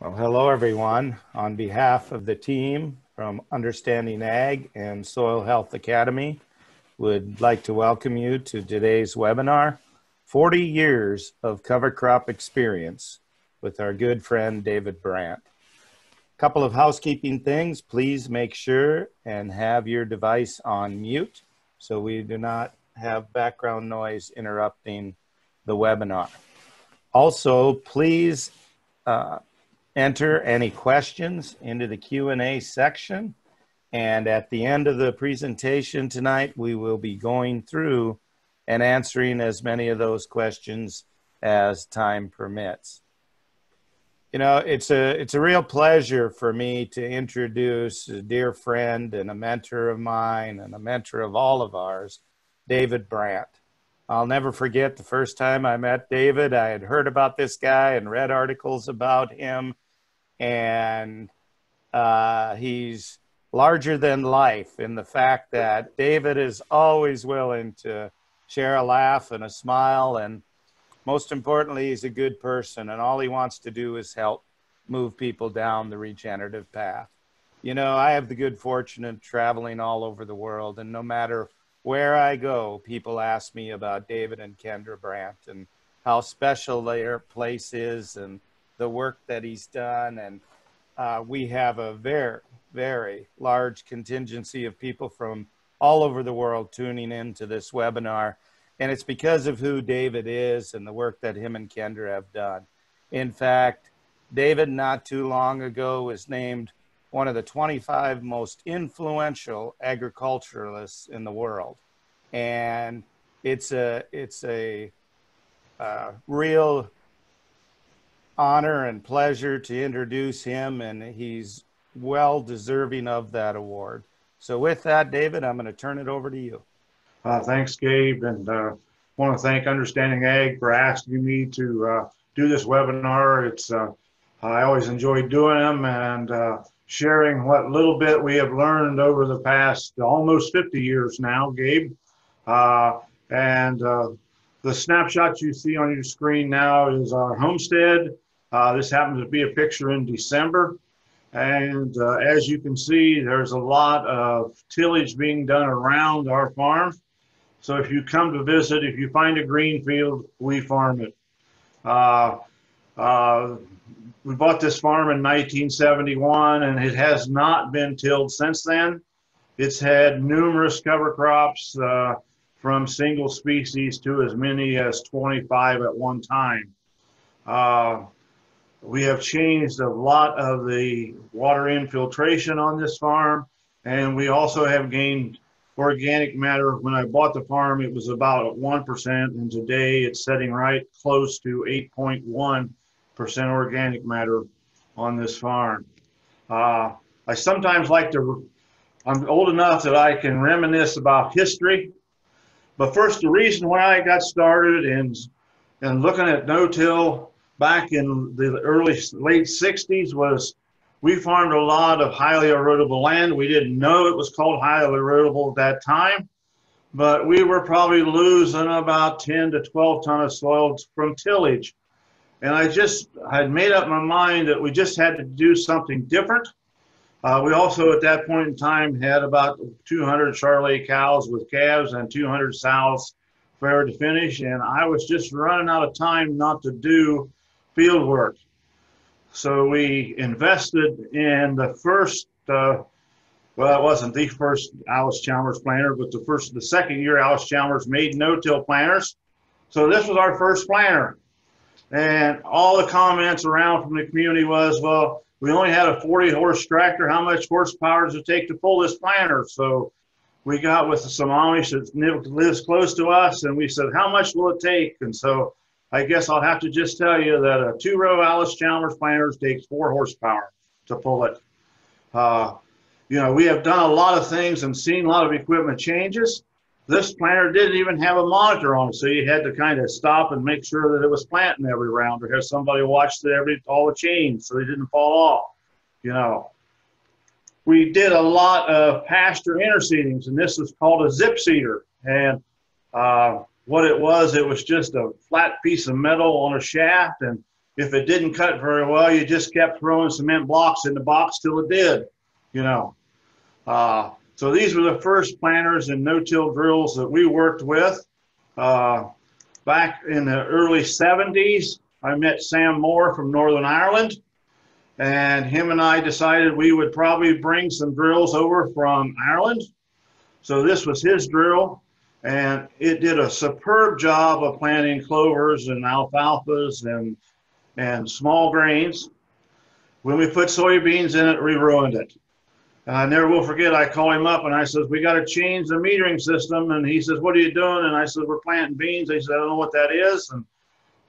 Well, hello everyone. On behalf of the team from Understanding Ag and Soil Health Academy, would like to welcome you to today's webinar, 40 Years of Cover Crop Experience with our good friend David Brandt. A couple of housekeeping things. Please make sure and have your device on mute so we do not have background noise interrupting the webinar. Also, please uh, enter any questions into the Q&A section. And at the end of the presentation tonight, we will be going through and answering as many of those questions as time permits. You know, it's a it's a real pleasure for me to introduce a dear friend and a mentor of mine and a mentor of all of ours, David Brandt. I'll never forget the first time I met David. I had heard about this guy and read articles about him, and uh, he's larger than life in the fact that David is always willing to share a laugh and a smile and most importantly, he's a good person, and all he wants to do is help move people down the regenerative path. You know, I have the good fortune of traveling all over the world, and no matter where I go, people ask me about David and Kendra Brandt and how special their place is and the work that he's done. And uh, we have a very, very large contingency of people from all over the world tuning in to this webinar and it's because of who David is and the work that him and Kendra have done. In fact, David, not too long ago, was named one of the 25 most influential agriculturalists in the world. And it's a, it's a, a real honor and pleasure to introduce him, and he's well deserving of that award. So, with that, David, I'm going to turn it over to you. Uh, thanks, Gabe, and uh, want to thank Understanding Ag for asking me to uh, do this webinar. It's uh, I always enjoy doing them and uh, sharing what little bit we have learned over the past almost 50 years now, Gabe. Uh, and the snapshot you see on your screen now is our homestead. This happens to be a picture in December. And uh, as you can see, there's a lot of tillage being done around our farm. So if you come to visit, if you find a green field, we farm it. Uh, uh, we bought this farm in 1971 and it has not been tilled since then. It's had numerous cover crops uh, from single species to as many as 25 at one time. Uh, we have changed a lot of the water infiltration on this farm and we also have gained organic matter, when I bought the farm, it was about 1%, and today it's setting right close to 8.1% organic matter on this farm. Uh, I sometimes like to, I'm old enough that I can reminisce about history. But first, the reason why I got started in, in looking at no-till back in the early, late 60s was we farmed a lot of highly erodible land. We didn't know it was called highly erodible at that time, but we were probably losing about 10 to 12 ton of soil from tillage. And I just had made up my mind that we just had to do something different. Uh, we also, at that point in time, had about 200 Charolais cows with calves and 200 sows farrow to finish. And I was just running out of time not to do field work. So we invested in the first, uh, well, it wasn't the first Allis-Chalmers planter, but the first, the second year Allis-Chalmers made no-till planters. So this was our first planter. And all the comments around from the community was, well, we only had a 40 horse tractor. How much horsepower does it take to pull this planter? So we got with some Amish that lives close to us and we said, how much will it take? And so I guess I'll have to just tell you that a two row Allis-Chalmers planter takes four horsepower to pull it. Uh, you know, we have done a lot of things and seen a lot of equipment changes. This planter didn't even have a monitor on it, so you had to kind of stop and make sure that it was planting every round or have somebody watch it every all the chains so they didn't fall off. You know, we did a lot of pasture interseedings, and this is called a zip seeder. And uh, what it was, it was just a flat piece of metal on a shaft, and if it didn't cut very well, you just kept throwing cement blocks in the box till it did, you know. Uh, so these were the first planters and no-till drills that we worked with. Uh, back in the early 70s, I met Sam Moore from Northern Ireland, and him and I decided we would probably bring some drills over from Ireland. So this was his drill, and it did a superb job of planting clovers and alfalfas and and small grains. When we put soybeans in it, we ruined it. I never will forget, I call him up and I says, we got to change the metering system. And he says, what are you doing? And I said, we're planting beans. He said, I don't know what that is. And,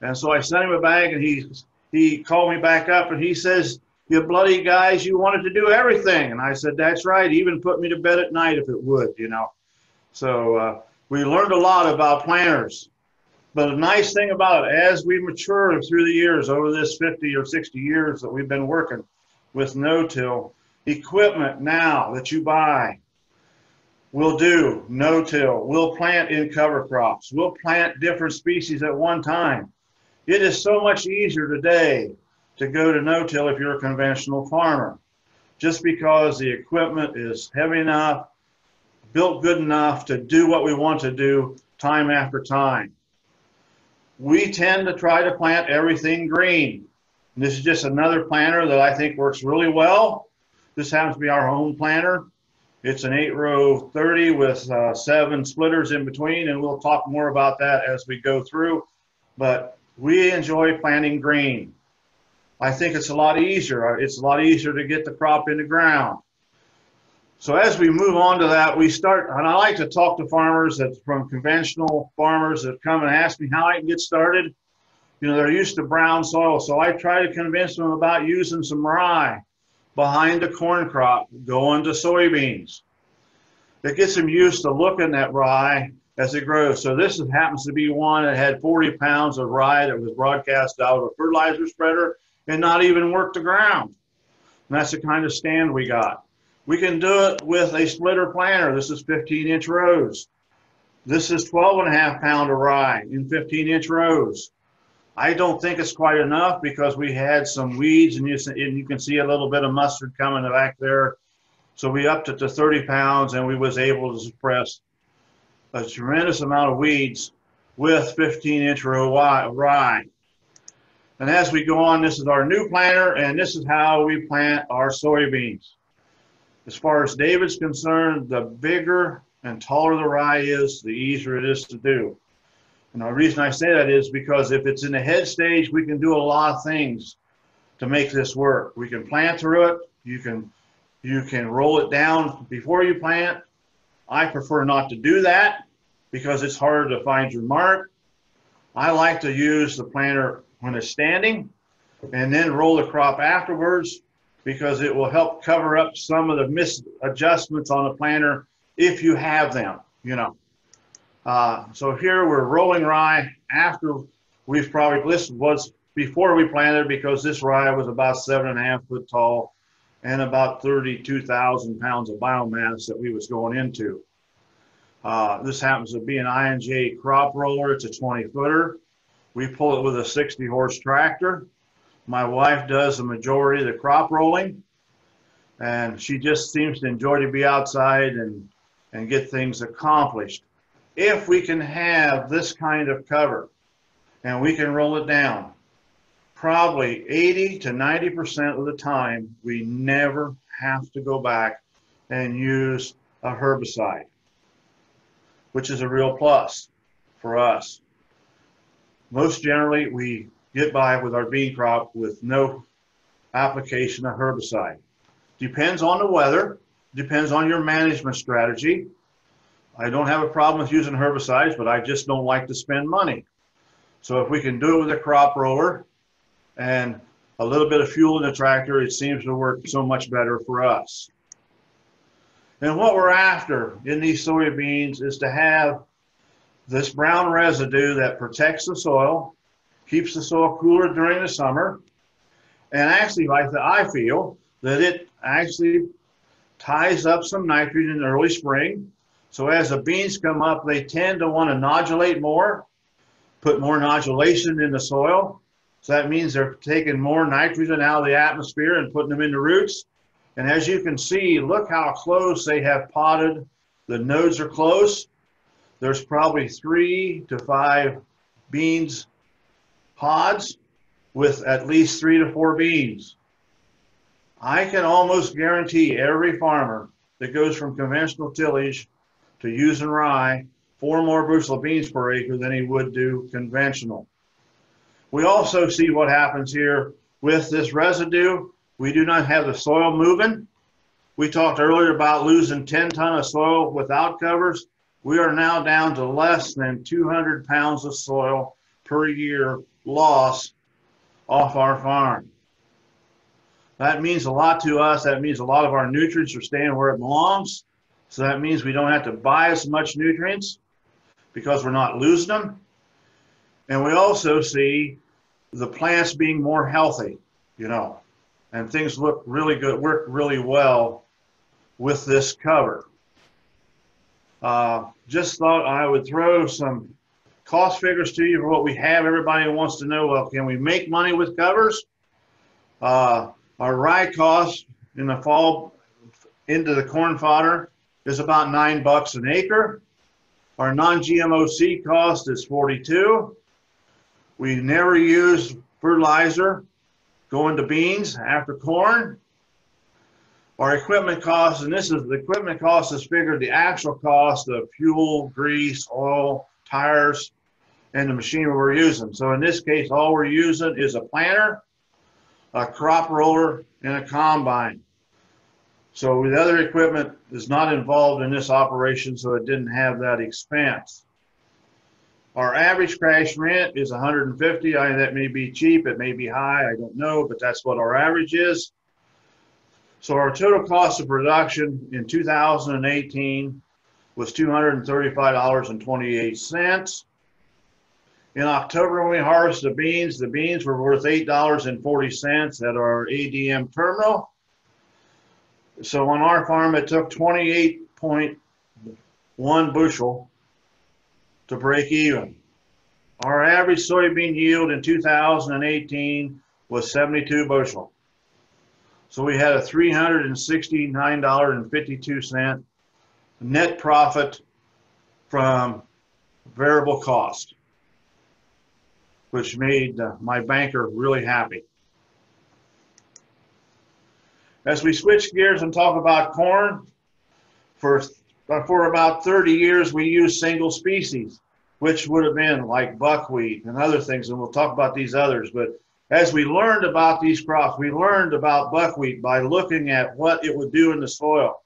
and so I sent him a bag and he, he called me back up and he says, you bloody guys, you wanted to do everything. And I said, that's right. Even put me to bed at night if it would, you know. So uh, we learned a lot about planters. But the nice thing about it, as we mature through the years, over this 50 or 60 years that we've been working with no-till, equipment now that you buy will do no-till. We'll plant in cover crops. We'll plant different species at one time. It is so much easier today to go to no-till if you're a conventional farmer, just because the equipment is heavy enough, built good enough to do what we want to do time after time we tend to try to plant everything green. This is just another planter that I think works really well. This happens to be our home planter. It's an eight row 30 with uh, seven splitters in between, and we'll talk more about that as we go through. But we enjoy planting green. I think it's a lot easier. It's a lot easier to get the crop in the ground. So as we move on to that, we start, and I like to talk to farmers that from conventional farmers that come and ask me how I can get started. You know, they're used to brown soil, so I try to convince them about using some rye behind the corn crop, going to soybeans. It gets them used to looking at rye as it grows. So this happens to be one that had 40 pounds of rye that was broadcast out of a fertilizer spreader and not even worked the ground. And that's the kind of stand we got. We can do it with a splitter planter. This is 15 inch rows. This is 12 and a half pound of rye in 15 inch rows. I don't think it's quite enough because we had some weeds and you, and you can see a little bit of mustard coming back there. So we upped it to 30 pounds and we was able to suppress a tremendous amount of weeds with 15 inch row rye. And as we go on, this is our new planter and this is how we plant our soybeans. As far as David's concerned, the bigger and taller the rye is, the easier it is to do. And the reason I say that is because if it's in the head stage, we can do a lot of things to make this work. We can plant through it. You can you can roll it down before you plant. I prefer not to do that because it's harder to find your mark. I like to use the planter when it's standing and then roll the crop afterwards because it will help cover up some of the misadjustments on the planter if you have them, you know. Uh, so here we're rolling rye after we've probably, this was before we planted because this rye was about seven and a half foot tall and about 32,000 pounds of biomass that we was going into. Uh, this happens to be an I&J crop roller. It's a 20 footer. We pull it with a 60 horse tractor. My wife does the majority of the crop rolling, and she just seems to enjoy to be outside and, and get things accomplished. If we can have this kind of cover and we can roll it down, probably 80 to 90% of the time, we never have to go back and use a herbicide, which is a real plus for us. Most generally, we get by with our bean crop with no application of herbicide. Depends on the weather, depends on your management strategy. I don't have a problem with using herbicides, but I just don't like to spend money. So if we can do it with a crop roller and a little bit of fuel in the tractor, it seems to work so much better for us. And what we're after in these soybeans is to have this brown residue that protects the soil, keeps the soil cooler during the summer. And actually, like the, I feel that it actually ties up some nitrogen in the early spring. So as the beans come up, they tend to want to nodulate more, put more nodulation in the soil. So that means they're taking more nitrogen out of the atmosphere and putting them into roots. And as you can see, look how close they have potted. The nodes are close. There's probably three to five beans pods with at least three to four beans. I can almost guarantee every farmer that goes from conventional tillage to using rye four more bushel of beans per acre than he would do conventional. We also see what happens here with this residue. We do not have the soil moving. We talked earlier about losing 10 ton of soil without covers. We are now down to less than 200 pounds of soil per year loss off our farm. That means a lot to us. That means a lot of our nutrients are staying where it belongs. So that means we don't have to buy as much nutrients because we're not losing them. And we also see the plants being more healthy, you know, and things look really good, work really well with this cover. Uh, just thought I would throw some cost figures to you for what we have. Everybody wants to know, well, can we make money with covers? Uh, our rye cost in the fall into the corn fodder is about nine bucks an acre. Our non-GMO seed cost is 42. We never use fertilizer going to beans after corn. Our equipment cost, and this is the equipment cost is figured the actual cost of fuel, grease, oil, tires, and the machinery we're using. So in this case, all we're using is a planter a crop roller, and a combine. So the other equipment is not involved in this operation, so it didn't have that expense. Our average cash rent is 150. I, that may be cheap, it may be high, I don't know, but that's what our average is. So our total cost of production in 2018 was $235.28. In October, when we harvested the beans, the beans were worth $8.40 at our ADM terminal. So on our farm, it took 28.1 bushel to break even. Our average soybean yield in 2018 was 72 bushel. So we had a $369.52 net profit from variable cost which made uh, my banker really happy. As we switch gears and talk about corn, for, for about 30 years we used single species, which would have been like buckwheat and other things, and we'll talk about these others. But as we learned about these crops, we learned about buckwheat by looking at what it would do in the soil.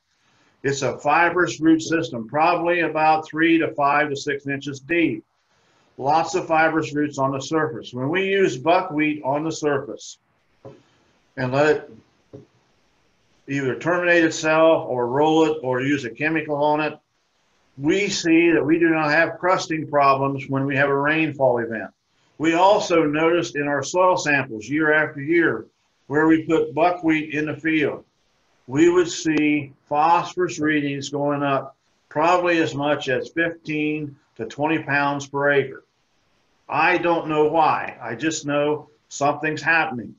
It's a fibrous root system, probably about three to five to six inches deep lots of fibrous roots on the surface. When we use buckwheat on the surface and let it either terminate itself or roll it or use a chemical on it, we see that we do not have crusting problems when we have a rainfall event. We also noticed in our soil samples year after year where we put buckwheat in the field, we would see phosphorus readings going up probably as much as 15 to 20 pounds per acre. I don't know why. I just know something's happening.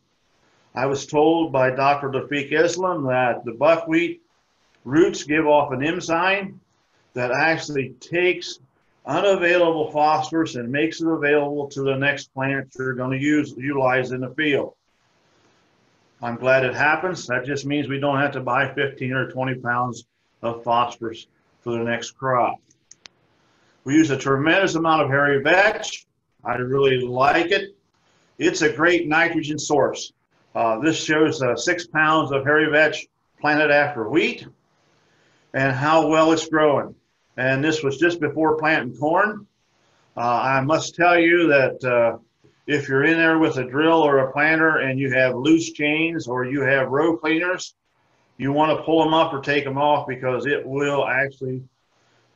I was told by Dr. Rafiq Islam that the buckwheat roots give off an enzyme that actually takes unavailable phosphorus and makes it available to the next plant you're going to use utilize in the field. I'm glad it happens. That just means we don't have to buy 15 or 20 pounds of phosphorus for the next crop. We use a tremendous amount of hairy vetch. I really like it. It's a great nitrogen source. Uh, this shows uh, six pounds of hairy vetch planted after wheat and how well it's growing. And this was just before planting corn. Uh, I must tell you that uh, if you're in there with a drill or a planter and you have loose chains or you have row cleaners, you want to pull them up or take them off because it will actually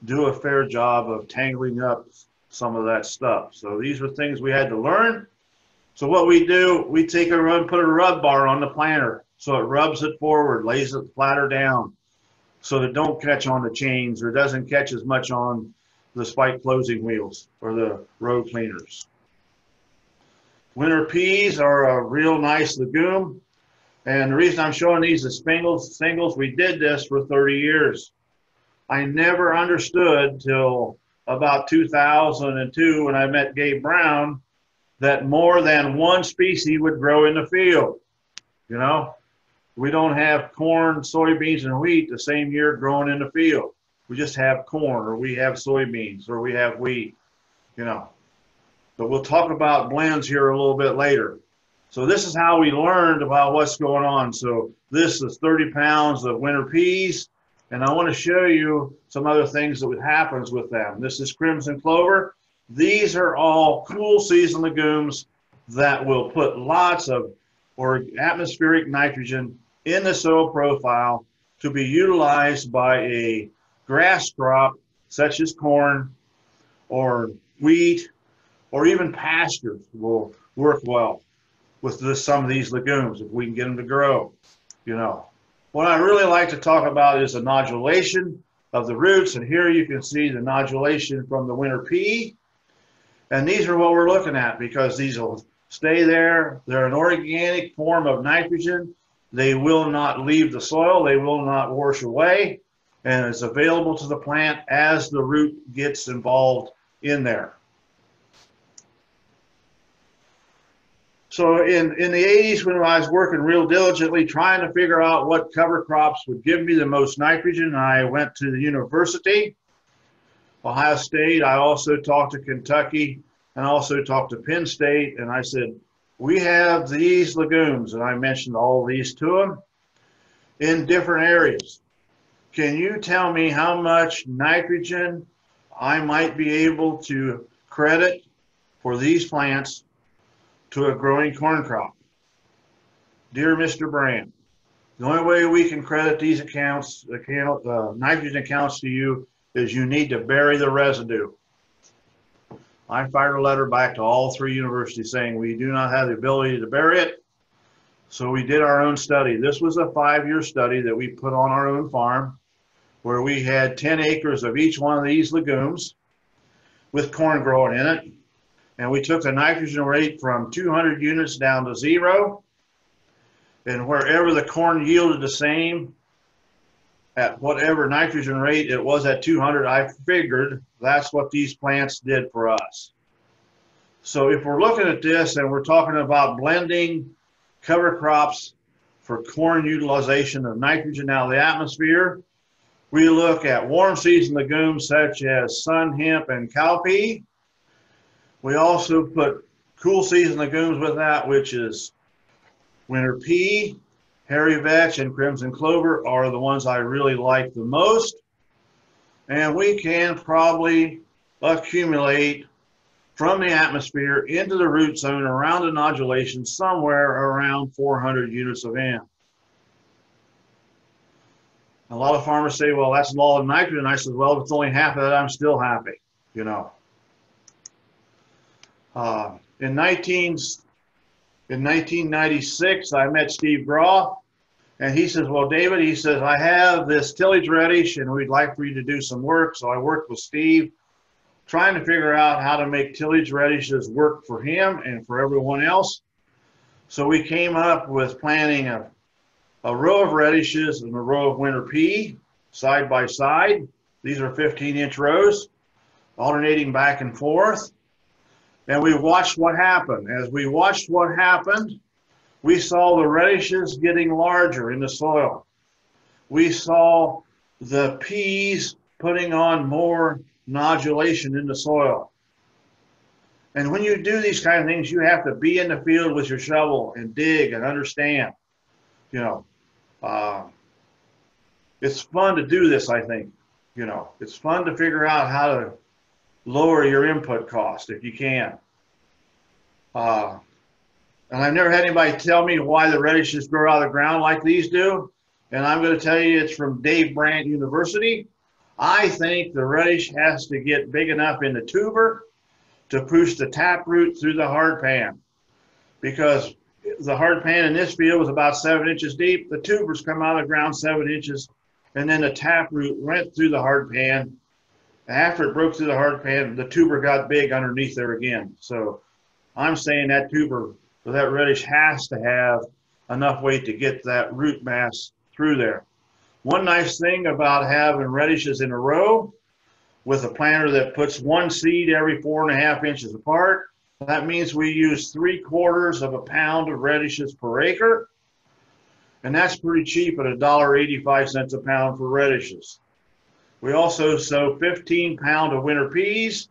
do a fair job of tangling up some of that stuff. So these are things we had to learn. So what we do, we take a run, put a rub bar on the planter so it rubs it forward, lays it flatter down so that don't catch on the chains or doesn't catch as much on the spike closing wheels or the row cleaners. Winter peas are a real nice legume. And the reason I'm showing these is singles, singles, we did this for 30 years. I never understood till about 2002 when I met Gabe Brown that more than one species would grow in the field. You know, we don't have corn, soybeans, and wheat the same year growing in the field. We just have corn, or we have soybeans, or we have wheat, you know. But we'll talk about blends here a little bit later. So this is how we learned about what's going on. So this is 30 pounds of winter peas, and I want to show you some other things that happens with them. This is crimson clover. These are all cool season legumes that will put lots of or atmospheric nitrogen in the soil profile to be utilized by a grass crop such as corn or wheat or even pastures will work well with this, some of these legumes if we can get them to grow, you know. What I really like to talk about is the nodulation of the roots. And here you can see the nodulation from the winter pea. And these are what we're looking at because these will stay there. They're an organic form of nitrogen. They will not leave the soil. They will not wash away. And it's available to the plant as the root gets involved in there. So in, in the 80s, when I was working real diligently trying to figure out what cover crops would give me the most nitrogen, I went to the university, Ohio State. I also talked to Kentucky and also talked to Penn State. And I said, we have these legumes, and I mentioned all these to them in different areas. Can you tell me how much nitrogen I might be able to credit for these plants to a growing corn crop. Dear Mr. Brandt, the only way we can credit these accounts, account, uh, nitrogen accounts to you, is you need to bury the residue. I fired a letter back to all three universities saying we do not have the ability to bury it. So we did our own study. This was a five-year study that we put on our own farm where we had 10 acres of each one of these legumes with corn growing in it and we took the nitrogen rate from 200 units down to zero. And wherever the corn yielded the same, at whatever nitrogen rate it was at 200, I figured that's what these plants did for us. So if we're looking at this and we're talking about blending cover crops for corn utilization of nitrogen out of the atmosphere, we look at warm season legumes such as sun hemp and cowpea. We also put cool season legumes with that, which is winter pea, hairy vetch, and crimson clover are the ones I really like the most. And we can probably accumulate from the atmosphere into the root zone around the nodulation somewhere around 400 units of N. A lot of farmers say, well, that's law of nitrogen. I said, well, if it's only half of that, I'm still happy, you know. Uh, in 19 in 1996, I met Steve Groff, and he says, "Well, David," he says, "I have this tillage radish, and we'd like for you to do some work." So I worked with Steve, trying to figure out how to make tillage radishes work for him and for everyone else. So we came up with planting a, a row of radishes and a row of winter pea side by side. These are 15 inch rows, alternating back and forth. And we watched what happened. As we watched what happened, we saw the radishes getting larger in the soil. We saw the peas putting on more nodulation in the soil. And when you do these kind of things, you have to be in the field with your shovel and dig and understand. You know, uh, it's fun to do this, I think. You know, it's fun to figure out how to lower your input cost if you can. Uh, and I've never had anybody tell me why the radishes grow out of the ground like these do. And I'm going to tell you it's from Dave Brandt University. I think the radish has to get big enough in the tuber to push the taproot through the hard pan. Because the hard pan in this field was about seven inches deep. The tubers come out of the ground seven inches, and then the taproot went through the hard pan after it broke through the hard pan, the tuber got big underneath there again. So I'm saying that tuber or that radish has to have enough weight to get that root mass through there. One nice thing about having radishes in a row with a planter that puts one seed every four and a half inches apart, that means we use three quarters of a pound of radishes per acre. And that's pretty cheap at $1.85 a pound for radishes. We also sow 15 pound of winter peas.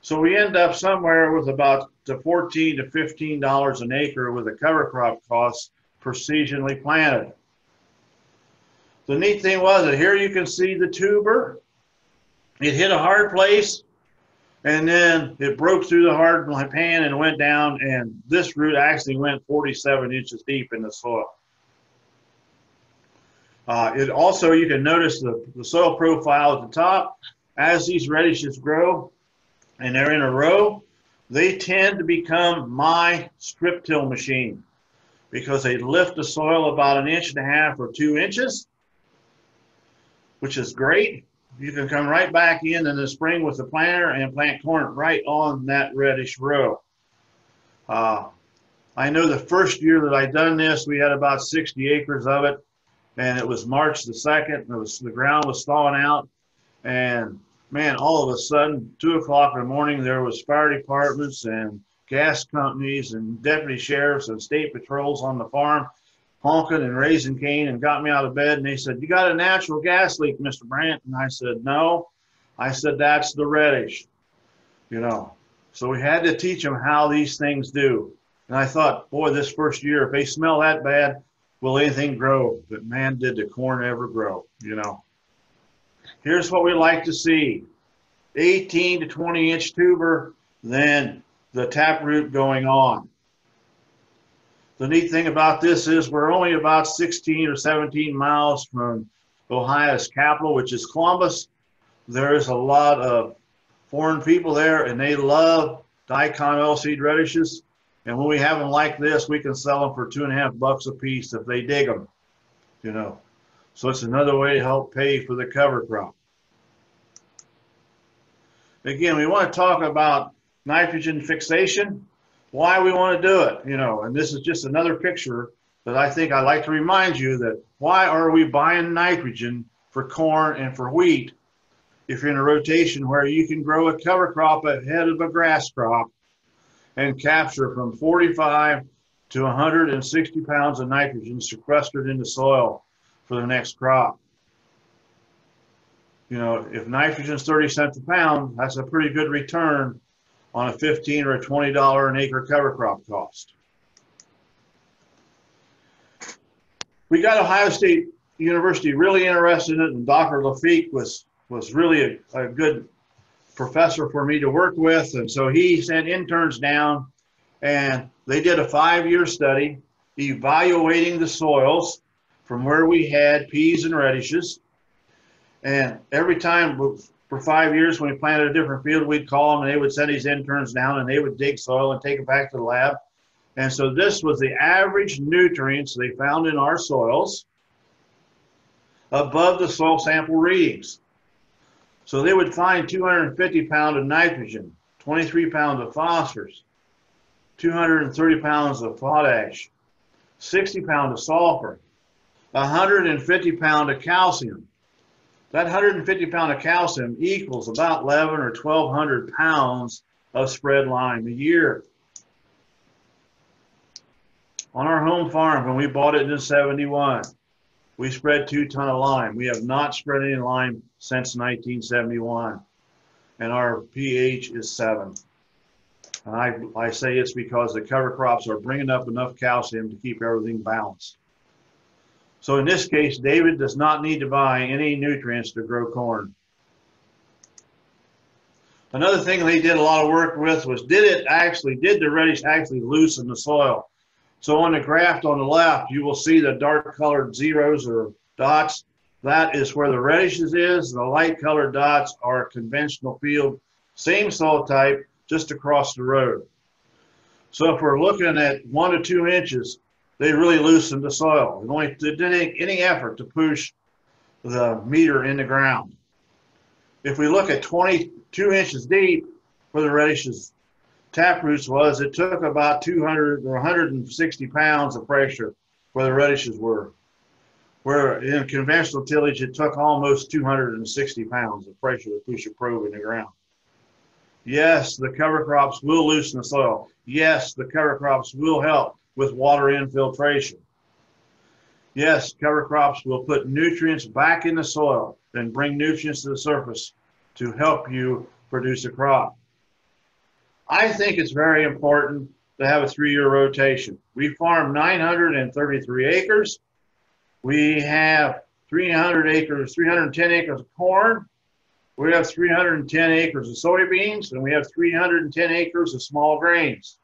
So we end up somewhere with about to 14 to 15 dollars an acre with a cover crop cost per seasonally planted. The neat thing was that here you can see the tuber. It hit a hard place and then it broke through the hard pan and went down and this root actually went 47 inches deep in the soil. Uh, it also, you can notice the, the soil profile at the top. As these radishes grow and they're in a row, they tend to become my strip till machine because they lift the soil about an inch and a half or two inches, which is great. You can come right back in in the spring with the planter and plant corn right on that radish row. Uh, I know the first year that I done this, we had about 60 acres of it and it was March the 2nd. It was, the ground was thawing out and man, all of a sudden, two o'clock in the morning, there was fire departments and gas companies and deputy sheriffs and state patrols on the farm honking and raising cane, and got me out of bed. And they said, you got a natural gas leak, Mr. Brandt. And I said, no. I said, that's the radish, you know. So we had to teach them how these things do. And I thought, boy, this first year, if they smell that bad, will anything grow? But man, did the corn ever grow, you know. Here's what we like to see. 18 to 20 inch tuber, then the taproot going on. The neat thing about this is we're only about 16 or 17 miles from Ohio's capital, which is Columbus. There's a lot of foreign people there and they love daikon oilseed radishes. And when we have them like this, we can sell them for two and a half bucks a piece if they dig them, you know. So it's another way to help pay for the cover crop. Again, we want to talk about nitrogen fixation, why we want to do it, you know, and this is just another picture that I think I'd like to remind you that why are we buying nitrogen for corn and for wheat if you're in a rotation where you can grow a cover crop ahead of a grass crop and capture from 45 to 160 pounds of nitrogen sequestered in the soil for the next crop. You know, if nitrogen is 30 cents a pound, that's a pretty good return on a 15 or a $20 an acre cover crop cost. We got Ohio State University really interested in it, and Dr. Lafitte was was really a, a good professor for me to work with, and so he sent interns down, and they did a five-year study evaluating the soils from where we had peas and radishes. And every time for five years, when we planted a different field, we'd call them and they would send these interns down and they would dig soil and take it back to the lab. And so this was the average nutrients they found in our soils above the soil sample readings. So they would find 250 pounds of nitrogen, 23 pounds of phosphorus, 230 pounds of potash, 60 pounds of sulfur, 150 pound of calcium. That 150 pound of calcium equals about 11 or 1200 pounds of spread lime a year. On our home farm, when we bought it in 71, we spread two ton of lime. We have not spread any lime since 1971. And our pH is seven. And I, I say it's because the cover crops are bringing up enough calcium to keep everything balanced. So in this case, David does not need to buy any nutrients to grow corn. Another thing they did a lot of work with was did it actually, did the radish actually loosen the soil? So on the graph on the left, you will see the dark colored zeros or dots. That is where the radishes is. The light colored dots are a conventional field, same soil type, just across the road. So if we're looking at one to two inches, they really loosened the soil. They only did any, any effort to push the meter in the ground. If we look at 22 inches deep where the radishes taproots was it took about 200 or 160 pounds of pressure where the radishes were. Where in conventional tillage, it took almost 260 pounds of pressure to push a probe in the ground. Yes, the cover crops will loosen the soil. Yes, the cover crops will help with water infiltration. Yes, cover crops will put nutrients back in the soil and bring nutrients to the surface to help you produce a crop. I think it's very important to have a three-year rotation. We farm 933 acres. We have 300 acres, 310 acres of corn. We have 310 acres of soybeans, and we have 310 acres of small grains.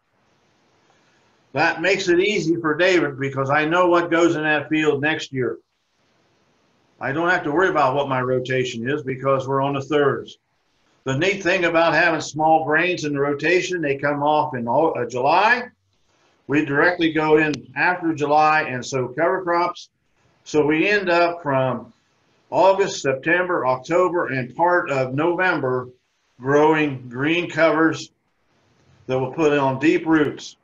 That makes it easy for David because I know what goes in that field next year. I don't have to worry about what my rotation is because we're on the thirds. The neat thing about having small grains in the rotation, they come off in uh, July. We directly go in after July and sow cover crops. So we end up from August, September, October, and part of November growing green covers that will put on deep roots.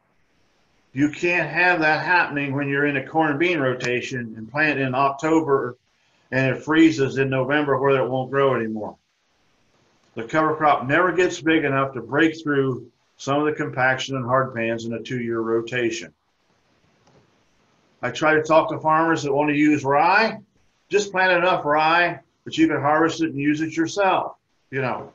You can't have that happening when you're in a corn bean rotation and plant in October and it freezes in November where it won't grow anymore the cover crop never gets big enough to break through some of the compaction and hard pans in a two-year rotation. I try to talk to farmers that want to use rye. Just plant enough rye that you can harvest it and use it yourself. You know,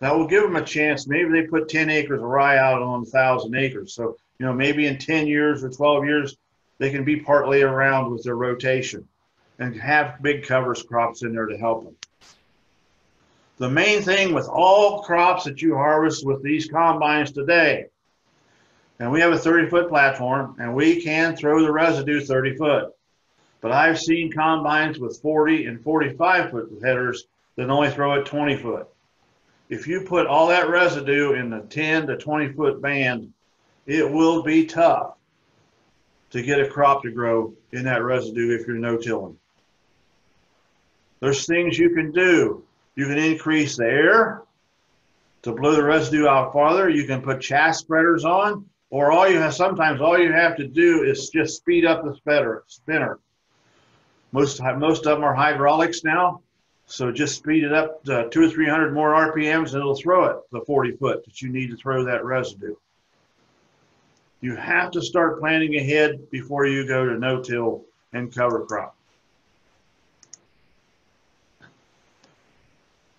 that will give them a chance. Maybe they put 10 acres of rye out on 1,000 acres. So, you know, maybe in 10 years or 12 years, they can be partly around with their rotation and have big covers crops in there to help them. The main thing with all crops that you harvest with these combines today, and we have a 30 foot platform and we can throw the residue 30 foot. But I've seen combines with 40 and 45 foot headers that only throw it 20 foot. If you put all that residue in the 10 to 20 foot band, it will be tough to get a crop to grow in that residue if you're no tilling. There's things you can do you can increase the air to blow the residue out farther. You can put chaff spreaders on, or all you have sometimes all you have to do is just speed up the spinner. Spinner. Most most of them are hydraulics now, so just speed it up to two or three hundred more RPMs, and it'll throw it the 40 foot that you need to throw that residue. You have to start planning ahead before you go to no-till and cover crop.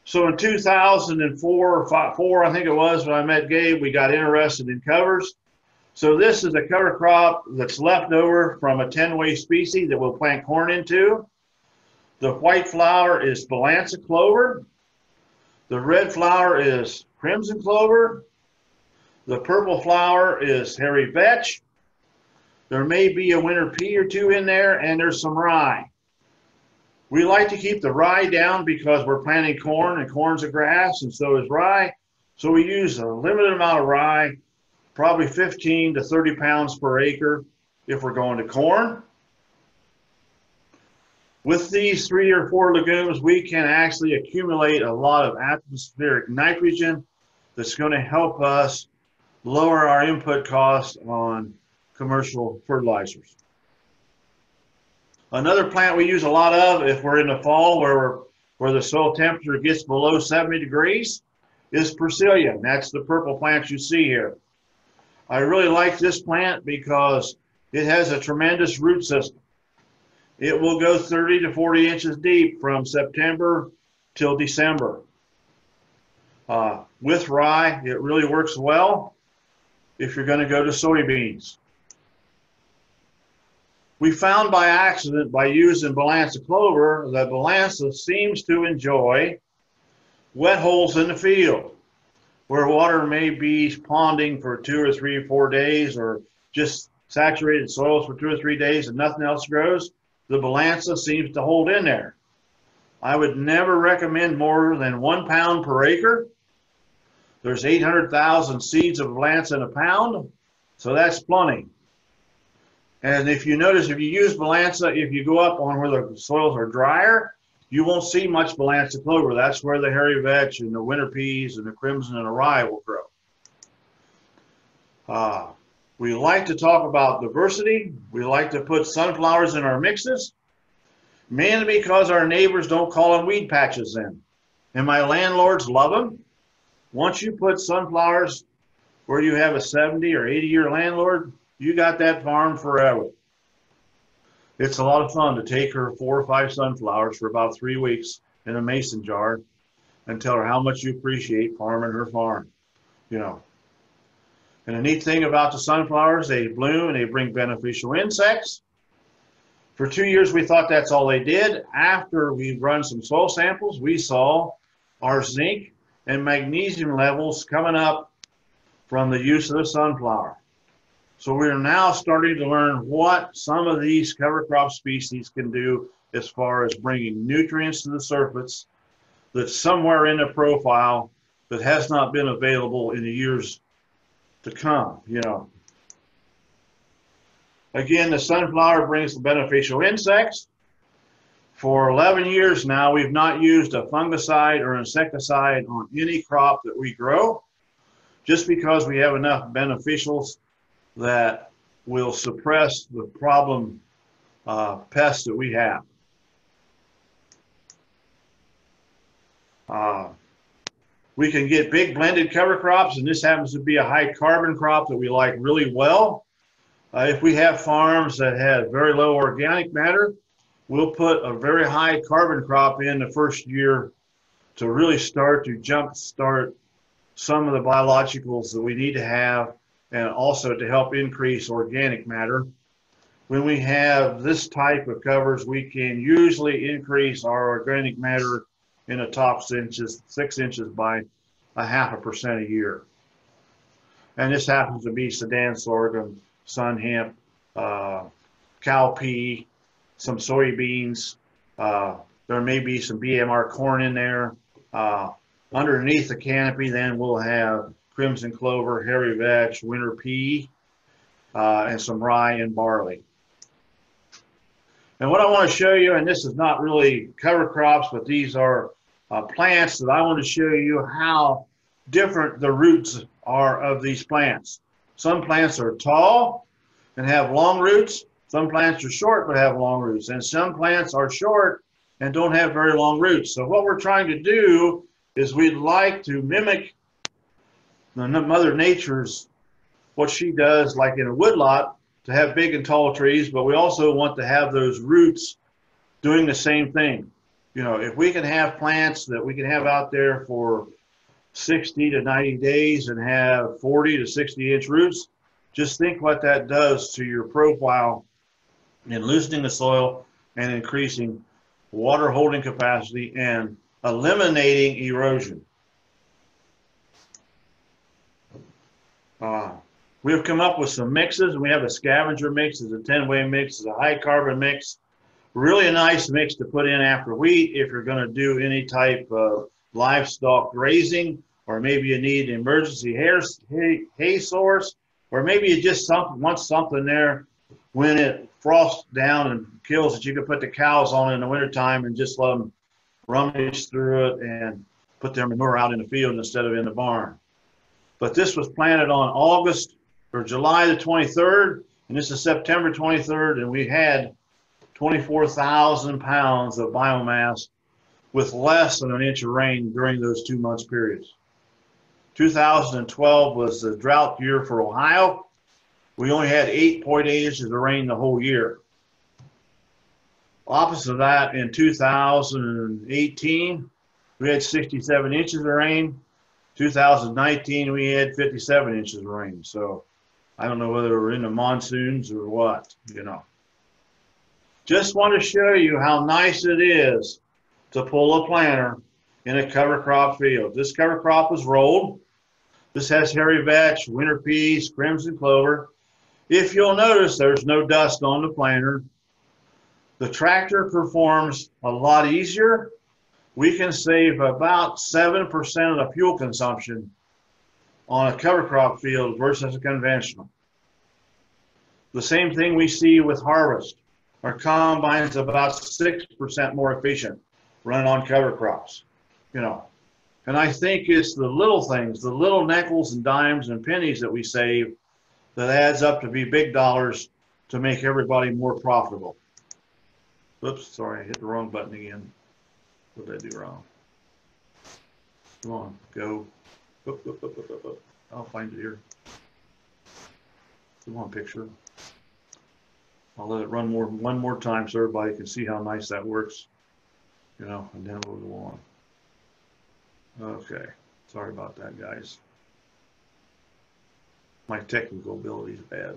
So in 2004 or five, four, I think it was when I met Gabe, we got interested in covers. So this is a cover crop that's left over from a 10-way species that we'll plant corn into. The white flower is Balansa clover. The red flower is crimson clover. The purple flower is hairy vetch. There may be a winter pea or two in there, and there's some rye. We like to keep the rye down because we're planting corn and corn's a grass and so is rye. So we use a limited amount of rye, probably 15 to 30 pounds per acre if we're going to corn. With these three or four legumes, we can actually accumulate a lot of atmospheric nitrogen that's going to help us lower our input costs on commercial fertilizers. Another plant we use a lot of if we're in the fall where where the soil temperature gets below 70 degrees is Phacelia. That's the purple plant you see here. I really like this plant because it has a tremendous root system. It will go 30 to 40 inches deep from September till December. Uh, with rye, it really works well if you're going to go to soybeans. We found by accident by using Balansa clover that Balansa seems to enjoy wet holes in the field where water may be ponding for two or three or four days or just saturated soils for two or three days and nothing else grows. The Balansa seems to hold in there. I would never recommend more than one pound per acre. There's 800,000 seeds of Balansa in a pound, so that's plenty. And if you notice, if you use Balansa, if you go up on where the soils are drier, you won't see much Balansa clover. That's where the hairy vetch and the winter peas and the crimson and the rye will grow. Uh, we like to talk about diversity. We like to put sunflowers in our mixes, mainly because our neighbors don't call them weed patches then. And my landlords love them. Once you put sunflowers where you have a 70 or 80 year landlord, you got that farm forever. It's a lot of fun to take her four or five sunflowers for about three weeks in a mason jar and tell her how much you appreciate farming her farm. You know. And the neat thing about the sunflowers, they bloom and they bring beneficial insects. For two years, we thought that's all they did. After we run some soil samples, we saw our zinc and magnesium levels coming up from the use of the sunflower. So we're now starting to learn what some of these cover crop species can do as far as bringing nutrients to the surface that's somewhere in the profile that has not been available in the years to come, you know. Again, the sunflower brings the beneficial insects. For 11 years now, we've not used a fungicide or insecticide on any crop that we grow, just because we have enough beneficials that will suppress the problem uh, pests that we have. Uh, we can get big blended cover crops, and this happens to be a high carbon crop that we like really well. Uh, if we have farms that have very low organic matter, we'll put a very high carbon crop in the first year to really start to jump start some of the biologicals that we need to have and also to help increase organic matter. When we have this type of covers, we can usually increase our organic matter in the top inches, six inches by a half a percent a year. And this happens to be Sudan sorghum, sun hemp, uh, cowpea, some soybeans. Uh, there may be some BMR corn in there. Uh, underneath the canopy, then we'll have crimson clover, hairy vetch, winter pea, uh, and some rye and barley. And what I want to show you, and this is not really cover crops, but these are uh, plants that I want to show you how different the roots are of these plants. Some plants are tall and have long roots. Some plants are short but have long roots. And some plants are short and don't have very long roots. So what we're trying to do is we'd like to mimic the Mother Nature's, what she does like in a woodlot to have big and tall trees, but we also want to have those roots doing the same thing. You know, if we can have plants that we can have out there for 60 to 90 days and have 40 to 60 inch roots, just think what that does to your profile in loosening the soil and increasing water holding capacity and eliminating erosion. Uh, we have come up with some mixes. We have a scavenger mix, it's a 10 way mix, it's a high carbon mix. Really a nice mix to put in after wheat if you're going to do any type of livestock grazing, or maybe you need an emergency hay, hay, hay source, or maybe you just some, want something there when it frosts down and kills that you can put the cows on in the wintertime and just let them rummage through it and put their manure out in the field instead of in the barn. But this was planted on August or July the 23rd, and this is September 23rd, and we had 24,000 pounds of biomass with less than an inch of rain during those two months periods. 2012 was the drought year for Ohio. We only had 8.8 inches of rain the whole year. Opposite of that, in 2018, we had 67 inches of rain. 2019, we had 57 inches of rain. So I don't know whether we're in the monsoons or what, you know. Just want to show you how nice it is to pull a planter in a cover crop field. This cover crop is rolled. This has hairy vetch, winter peas, crimson clover. If you'll notice, there's no dust on the planter. The tractor performs a lot easier we can save about 7% of the fuel consumption on a cover crop field versus a conventional. The same thing we see with harvest. Our combine's about 6% more efficient running on cover crops, you know. And I think it's the little things, the little nickels and dimes and pennies that we save that adds up to be big dollars to make everybody more profitable. Oops, sorry, I hit the wrong button again. What did I do wrong? Come on, go. Oop, oop, oop, oop, oop, oop. I'll find it here. Come on, picture. I'll let it run more, one more time so everybody can see how nice that works. You know, and then we'll go on. Okay, sorry about that, guys. My technical ability is bad.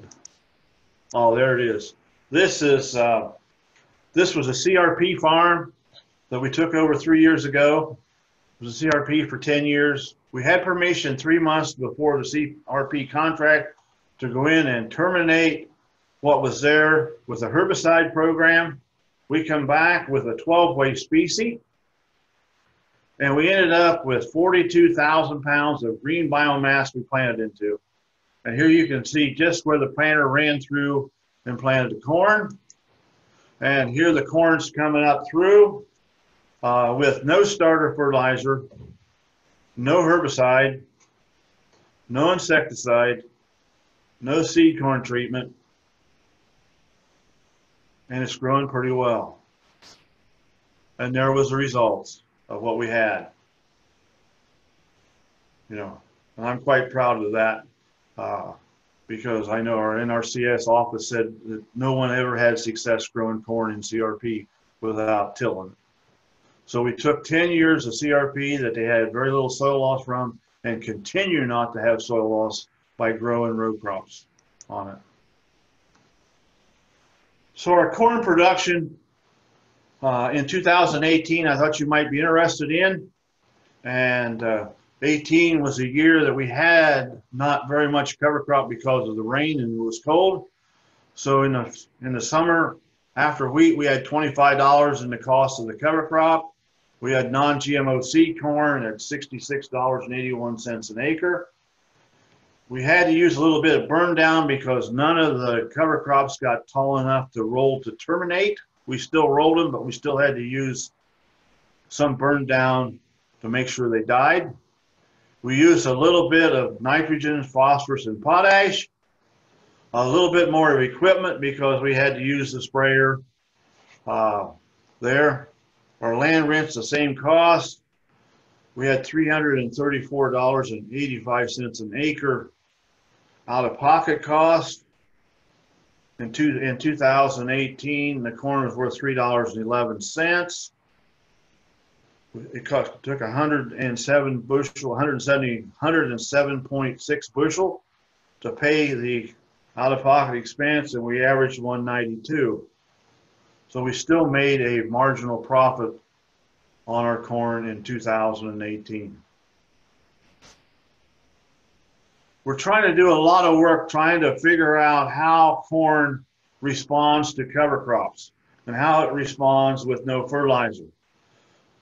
Oh, there it is. This is, uh, this was a CRP farm that we took over three years ago. It was a CRP for 10 years. We had permission three months before the CRP contract to go in and terminate what was there with a herbicide program. We come back with a 12 way species and we ended up with 42,000 pounds of green biomass we planted into. And here you can see just where the planter ran through and planted the corn. And here the corn's coming up through uh, with no starter fertilizer, no herbicide, no insecticide, no seed corn treatment, and it's growing pretty well. And there was the results of what we had. You know, and I'm quite proud of that uh, because I know our NRCS office said that no one ever had success growing corn in CRP without tilling. So we took 10 years of CRP that they had very little soil loss from and continue not to have soil loss by growing row crops on it. So our corn production uh, in 2018, I thought you might be interested in. And uh, 18 was a year that we had not very much cover crop because of the rain and it was cold. So in the in the summer after wheat, we had $25 in the cost of the cover crop. We had non-GMO seed corn at $66.81 an acre. We had to use a little bit of burn down because none of the cover crops got tall enough to roll to terminate. We still rolled them, but we still had to use some burn down to make sure they died. We used a little bit of nitrogen, phosphorus, and potash, a little bit more of equipment because we had to use the sprayer uh, there. Our land rent's the same cost. We had $334.85 an acre out of pocket cost. In, two, in 2018, the corn was worth $3.11. It cost, took 107 bushel, 170, 107.6 bushel to pay the out-of-pocket expense, and we averaged 192. So we still made a marginal profit on our corn in 2018. We're trying to do a lot of work trying to figure out how corn responds to cover crops and how it responds with no fertilizer.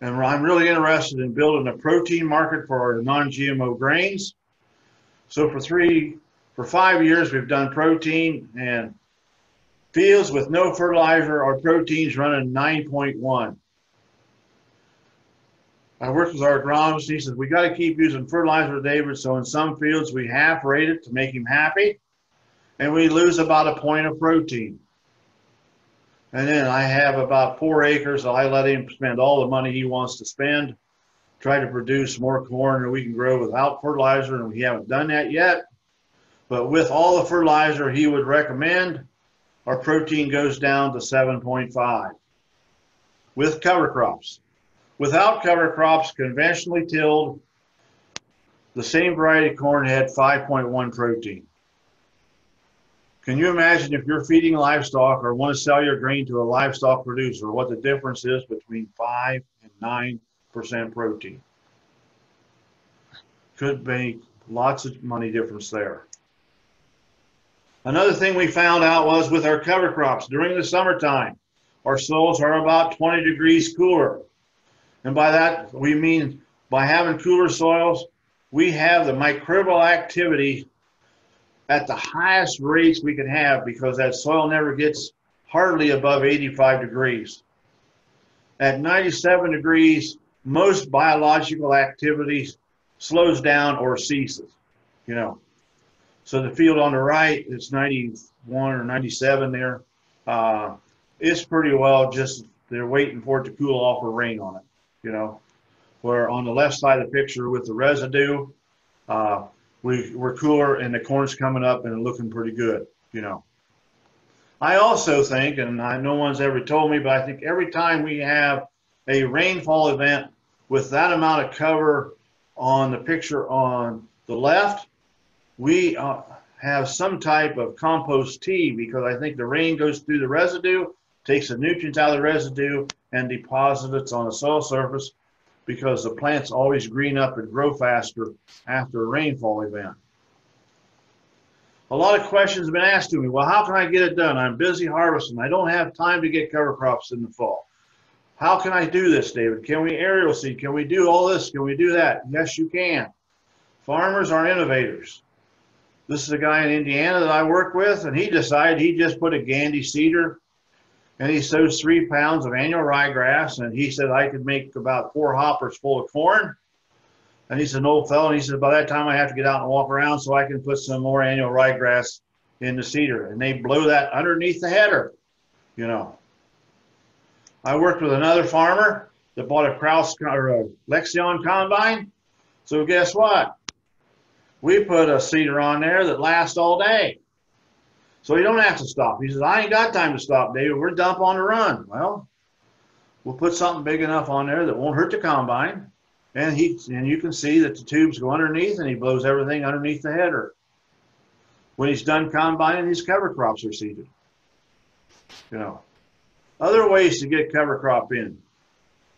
And I'm really interested in building a protein market for our non-GMO grains. So for three, for five years, we've done protein and fields with no fertilizer, our protein's running 9.1. I worked with our agronomist. He says, we got to keep using fertilizer, David. So in some fields, we half rate it to make him happy, and we lose about a point of protein. And then I have about four acres. So I let him spend all the money he wants to spend, try to produce more corn that we can grow without fertilizer, and we haven't done that yet. But with all the fertilizer he would recommend, our protein goes down to 7.5 with cover crops. Without cover crops, conventionally tilled, the same variety of corn had 5.1 protein. Can you imagine if you're feeding livestock or want to sell your grain to a livestock producer, what the difference is between 5 and 9% protein? Could make lots of money difference there. Another thing we found out was with our cover crops during the summertime, our soils are about 20 degrees cooler. And by that, we mean by having cooler soils, we have the microbial activity at the highest rates we can have because that soil never gets hardly above 85 degrees. At 97 degrees, most biological activities slows down or ceases, you know. So the field on the right is 91 or 97 there. Uh, it's pretty well just they're waiting for it to cool off or rain on it, you know. Where on the left side of the picture with the residue, uh, we, we're cooler and the corn's coming up and looking pretty good, you know. I also think, and I, no one's ever told me, but I think every time we have a rainfall event with that amount of cover on the picture on the left, we uh, have some type of compost tea because I think the rain goes through the residue, takes the nutrients out of the residue, and deposits it on the soil surface because the plants always green up and grow faster after a rainfall event. A lot of questions have been asked to me. Well, how can I get it done? I'm busy harvesting. I don't have time to get cover crops in the fall. How can I do this, David? Can we aerial seed? Can we do all this? Can we do that? Yes, you can. Farmers are innovators. This is a guy in Indiana that I work with, and he decided he just put a Gandy seeder and he sows three pounds of annual ryegrass. And he said I could make about four hoppers full of corn. And he's an old fellow, and he said by that time I have to get out and walk around so I can put some more annual ryegrass in the seeder. And they blow that underneath the header, you know. I worked with another farmer that bought a Kraus or a Lexion combine. So guess what? We put a seeder on there that lasts all day. So you don't have to stop. He says, I ain't got time to stop, David. We're dump on the run. Well, we'll put something big enough on there that won't hurt the combine. And he and you can see that the tubes go underneath and he blows everything underneath the header. When he's done combining, his cover crops are seeded. You know. Other ways to get cover crop in.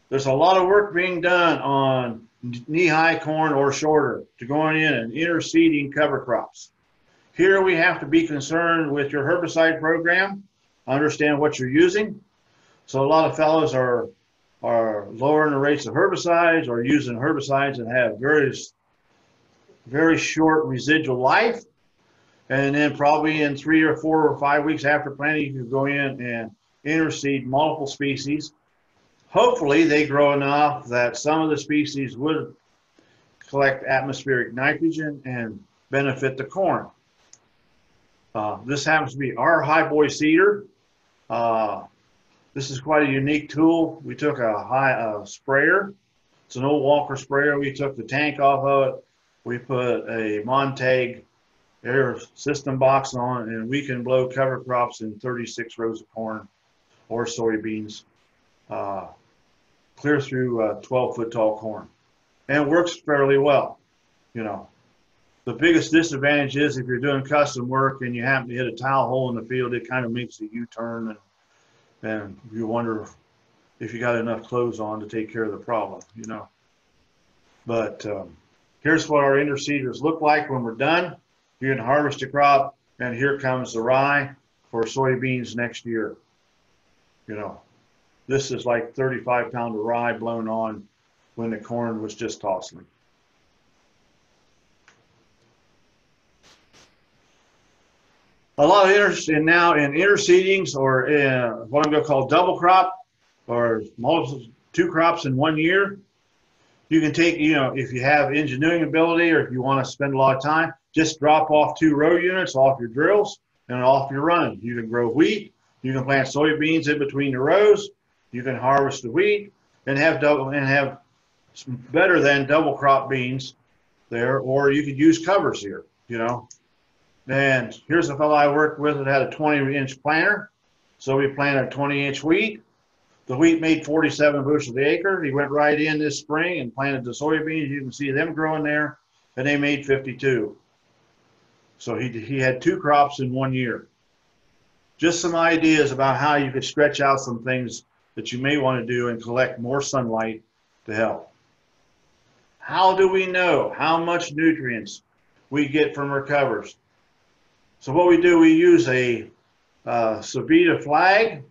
There's a lot of work being done on knee-high corn or shorter to going in and interseeding cover crops. Here we have to be concerned with your herbicide program, understand what you're using. So a lot of fellows are are lowering the rates of herbicides or using herbicides that have very very short residual life. And then probably in three or four or five weeks after planting, you can go in and interseed multiple species. Hopefully they grow enough that some of the species would collect atmospheric nitrogen and benefit the corn. Uh, this happens to be our high boy seeder. Uh, this is quite a unique tool. We took a high uh, sprayer. It's an old Walker sprayer. We took the tank off of it. We put a Montag air system box on and we can blow cover crops in 36 rows of corn or soybeans, uh, clear through uh, 12 foot tall corn. And works fairly well, you know. The biggest disadvantage is if you're doing custom work and you happen to hit a tile hole in the field, it kind of makes a U-turn and, and you wonder if you got enough clothes on to take care of the problem, you know. But um, here's what our interseeders look like when we're done. You can harvest a crop, and here comes the rye for soybeans next year. You know, this is like 35 pound of rye blown on when the corn was just tossing. A lot of interest in now in interseedings or in what I'm going to call double crop or multiple two crops in one year. You can take, you know, if you have engineering ability or if you want to spend a lot of time, just drop off two row units off your drills and off your run. You can grow wheat, you can plant soybeans in between the rows. You can harvest the wheat and have double and have better than double crop beans there, or you could use covers here, you know. And here's a fellow I worked with that had a 20 inch planter. So we planted 20 inch wheat. The wheat made 47 bushels the acre. He went right in this spring and planted the soybeans. You can see them growing there, and they made 52. So he, he had two crops in one year just some ideas about how you could stretch out some things that you may want to do and collect more sunlight to help. How do we know how much nutrients we get from our covers? So what we do, we use a uh, Solvita flag,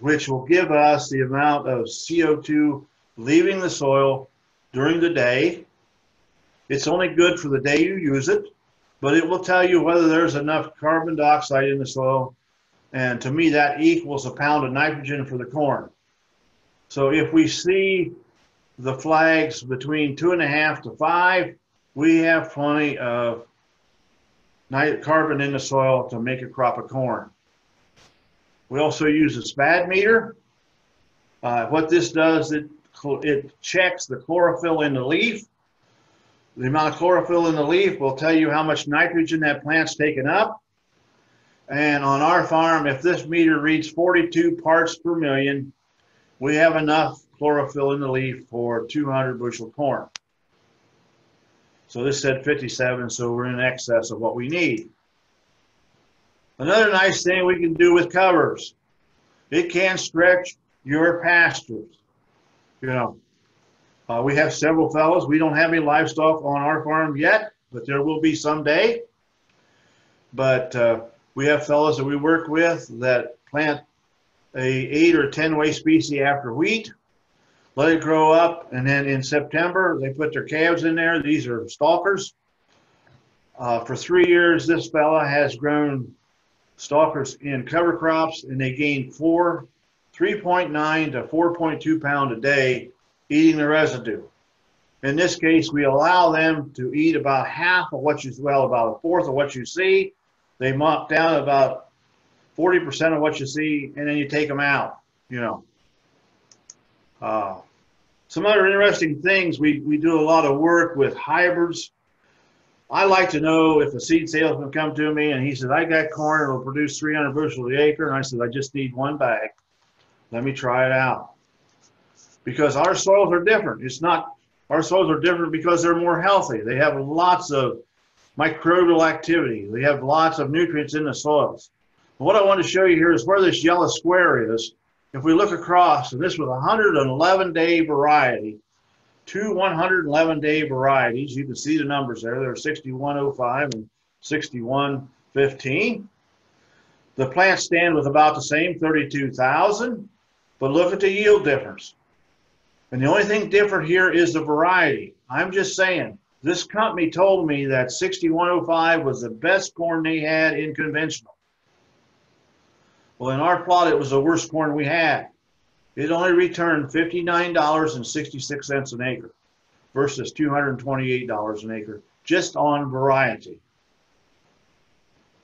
which will give us the amount of CO2 leaving the soil during the day. It's only good for the day you use it, but it will tell you whether there's enough carbon dioxide in the soil and to me, that equals a pound of nitrogen for the corn. So if we see the flags between two and a half to five, we have plenty of carbon in the soil to make a crop of corn. We also use a SPAD meter. Uh, what this does, it, it checks the chlorophyll in the leaf. The amount of chlorophyll in the leaf will tell you how much nitrogen that plant's taken up. And on our farm, if this meter reads 42 parts per million, we have enough chlorophyll in the leaf for 200 bushel corn. So this said 57, so we're in excess of what we need. Another nice thing we can do with covers, it can stretch your pastures. You know, uh, we have several fellows. We don't have any livestock on our farm yet, but there will be someday. But uh, we have fellows that we work with that plant a eight or 10 way species after wheat, let it grow up, and then in September, they put their calves in there. These are stockers. Uh, for three years, this fella has grown stockers in cover crops, and they gain four, 3.9 to 4.2 pound a day eating the residue. In this case, we allow them to eat about half of what you, well, about a fourth of what you see. They mop down about 40% of what you see, and then you take them out, you know. Uh, some other interesting things, we, we do a lot of work with hybrids. I like to know if a seed salesman come to me and he said, I got corn, it'll produce 300 bushels the acre. And I said, I just need one bag. Let me try it out. Because our soils are different. It's not, our soils are different because they're more healthy. They have lots of microbial activity. They have lots of nutrients in the soils. What I want to show you here is where this yellow square is. If we look across, and this was a 111 day variety, two 111 day varieties. You can see the numbers there. They're 6105 and 6115. The plants stand with about the same 32,000, but look at the yield difference. And the only thing different here is the variety. I'm just saying, this company told me that 6105 was the best corn they had in conventional. Well, in our plot, it was the worst corn we had. It only returned $59.66 an acre versus $228 an acre just on variety.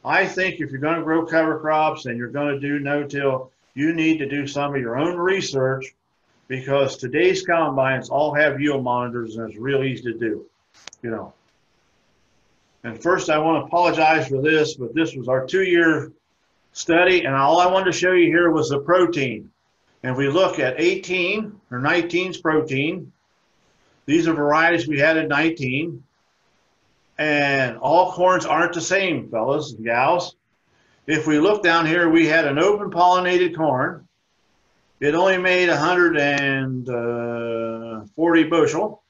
I think if you're going to grow cover crops and you're going to do no-till, you need to do some of your own research because today's combines all have yield monitors and it's real easy to do, you know. And first, I want to apologize for this, but this was our two-year study, and all I wanted to show you here was the protein. And if we look at 18 or 19's protein, these are varieties we had in 19. And all corns aren't the same, fellas and gals. If we look down here, we had an open pollinated corn. It only made 140 uh, bushel,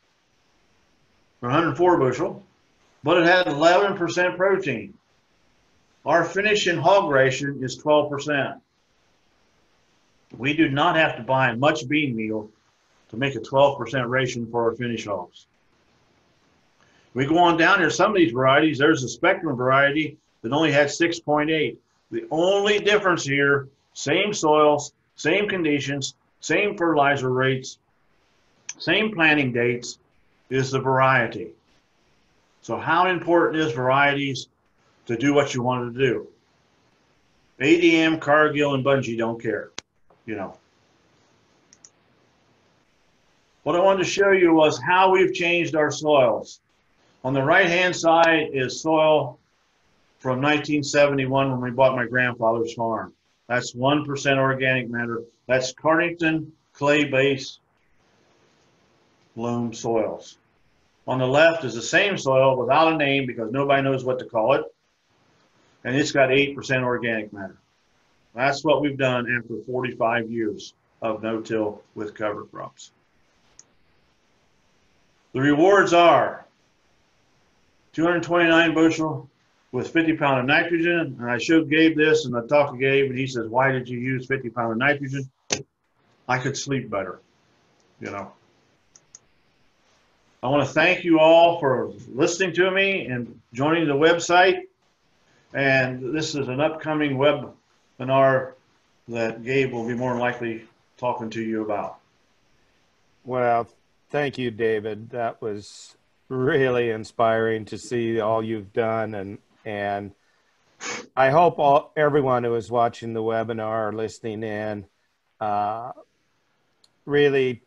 or 104 bushel, but it had 11% protein. Our finish in hog ration is 12%. We do not have to buy much bean meal to make a 12% ration for our finish hogs. We go on down here, some of these varieties, there's a spectrum variety that only had 6.8. The only difference here, same soils, same conditions, same fertilizer rates, same planting dates, is the variety. So how important is varieties to do what you want to do? ADM, Cargill, and Bunge don't care, you know. What I wanted to show you was how we've changed our soils. On the right-hand side is soil from 1971 when we bought my grandfather's farm. That's 1% organic matter. That's Carnington clay base loam soils. On the left is the same soil without a name because nobody knows what to call it. And it's got 8% organic matter. That's what we've done after 45 years of no-till with cover crops. The rewards are 229 bushel with 50 pound of nitrogen. And I showed Gabe this and I talked to Gabe and he says, why did you use 50 pound of nitrogen? I could sleep better, you know. I want to thank you all for listening to me and joining the website. And this is an upcoming webinar that Gabe will be more likely talking to you about. Well, thank you, David. That was really inspiring to see all you've done and And I hope all, everyone who is watching the webinar or listening in uh, really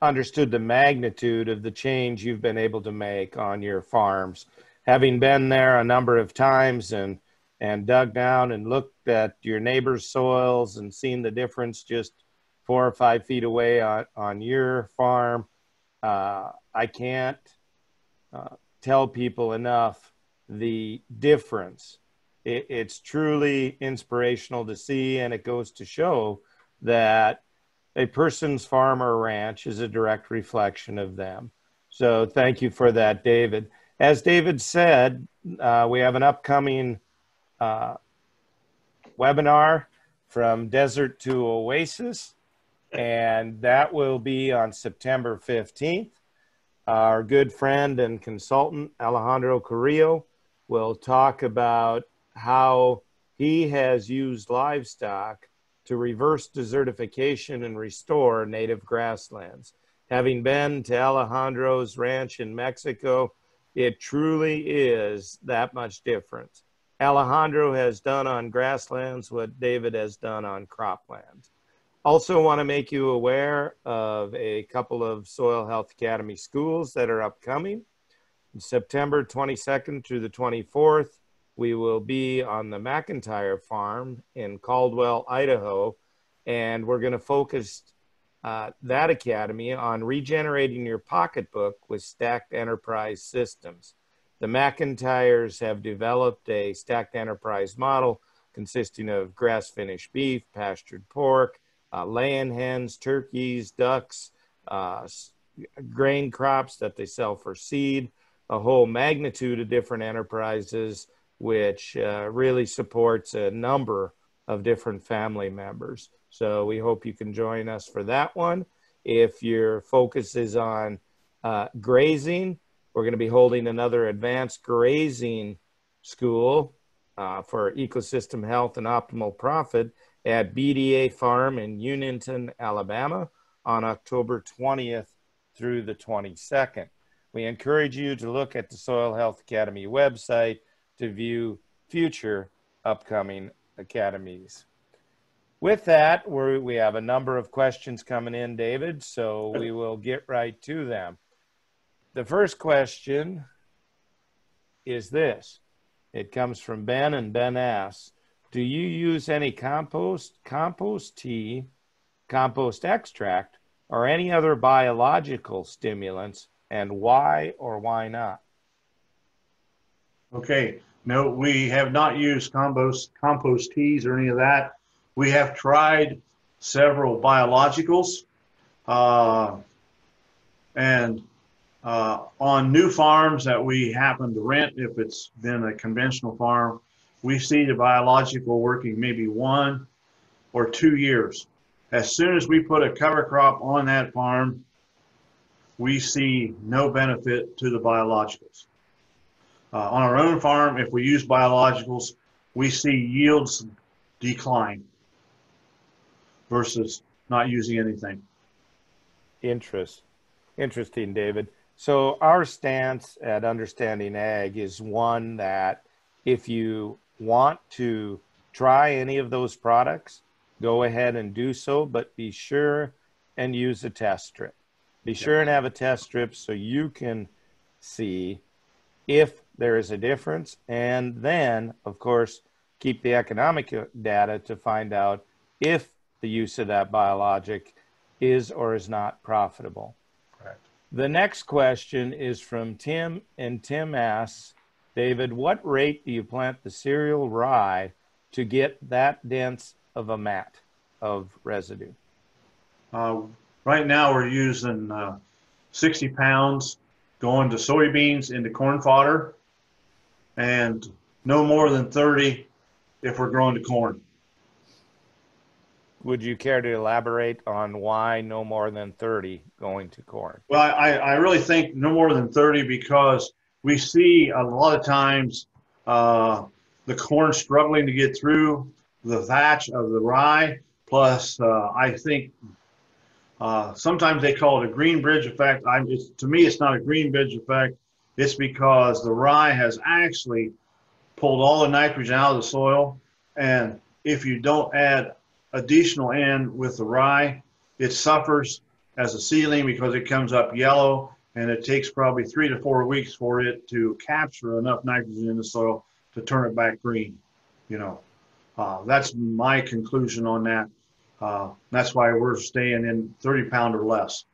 understood the magnitude of the change you've been able to make on your farms. Having been there a number of times and and dug down and looked at your neighbor's soils and seen the difference just four or five feet away on, on your farm, uh, I can't uh, tell people enough the difference. It, it's truly inspirational to see, and it goes to show that a person's farm or ranch is a direct reflection of them. So thank you for that, David. As David said, uh, we have an upcoming uh, webinar from desert to oasis, and that will be on September 15th. Our good friend and consultant, Alejandro Carrillo, will talk about how he has used livestock to reverse desertification and restore native grasslands. Having been to Alejandro's ranch in Mexico, it truly is that much different. Alejandro has done on grasslands what David has done on croplands. Also, want to make you aware of a couple of Soil Health Academy schools that are upcoming. September 22nd through the 24th, we will be on the McIntyre farm in Caldwell, Idaho, and we're going to focus uh, that academy on regenerating your pocketbook with stacked enterprise systems. The McIntyres have developed a stacked enterprise model consisting of grass finished beef, pastured pork, uh, laying hens, turkeys, ducks, uh, grain crops that they sell for seed, a whole magnitude of different enterprises which uh, really supports a number of different family members. So we hope you can join us for that one. If your focus is on uh, grazing, we're going to be holding another advanced grazing school uh, for ecosystem health and optimal profit at BDA Farm in Uniontown, Alabama on October 20th through the 22nd. We encourage you to look at the Soil Health Academy website to view future upcoming academies. With that, we we have a number of questions coming in, David, so we will get right to them. The first question is this. It comes from Ben, and Ben asks, do you use any compost, compost tea, compost extract, or any other biological stimulants, and why or why not? Okay, no, we have not used compost, compost teas or any of that. We have tried several biologicals. Uh, and uh, on new farms that we happen to rent, if it's been a conventional farm, we see the biological working maybe one or two years. As soon as we put a cover crop on that farm, we see no benefit to the biologicals. Uh, on our own farm, if we use biologicals, we see yields decline versus not using anything. Interest. Interesting, David. So our stance at Understanding Ag is one that if you want to try any of those products, go ahead and do so, but be sure and use a test strip. Be sure and have a test strip so you can see if there is a difference. And then, of course, keep the economic data to find out if the use of that biologic is or is not profitable. Correct. The next question is from Tim, and Tim asks, David, what rate do you plant the cereal rye to get that dense of a mat of residue? Uh, right now, we're using uh, 60 pounds going to soybeans into corn fodder and no more than 30 if we're growing to corn. Would you care to elaborate on why no more than 30 going to corn? Well, I, I really think no more than 30 because we see a lot of times uh, the corn struggling to get through the thatch of the rye. Plus, uh, I think uh, sometimes they call it a green bridge effect. I'm, just, to me, it's not a green bridge effect. It's because the rye has actually pulled all the nitrogen out of the soil. And if you don't add additional N with the rye, it suffers as a seedling because it comes up yellow and it takes probably three to four weeks for it to capture enough nitrogen in the soil to turn it back green. You know, uh, that's my conclusion on that. Uh, that's why we're staying in 30 pound or less.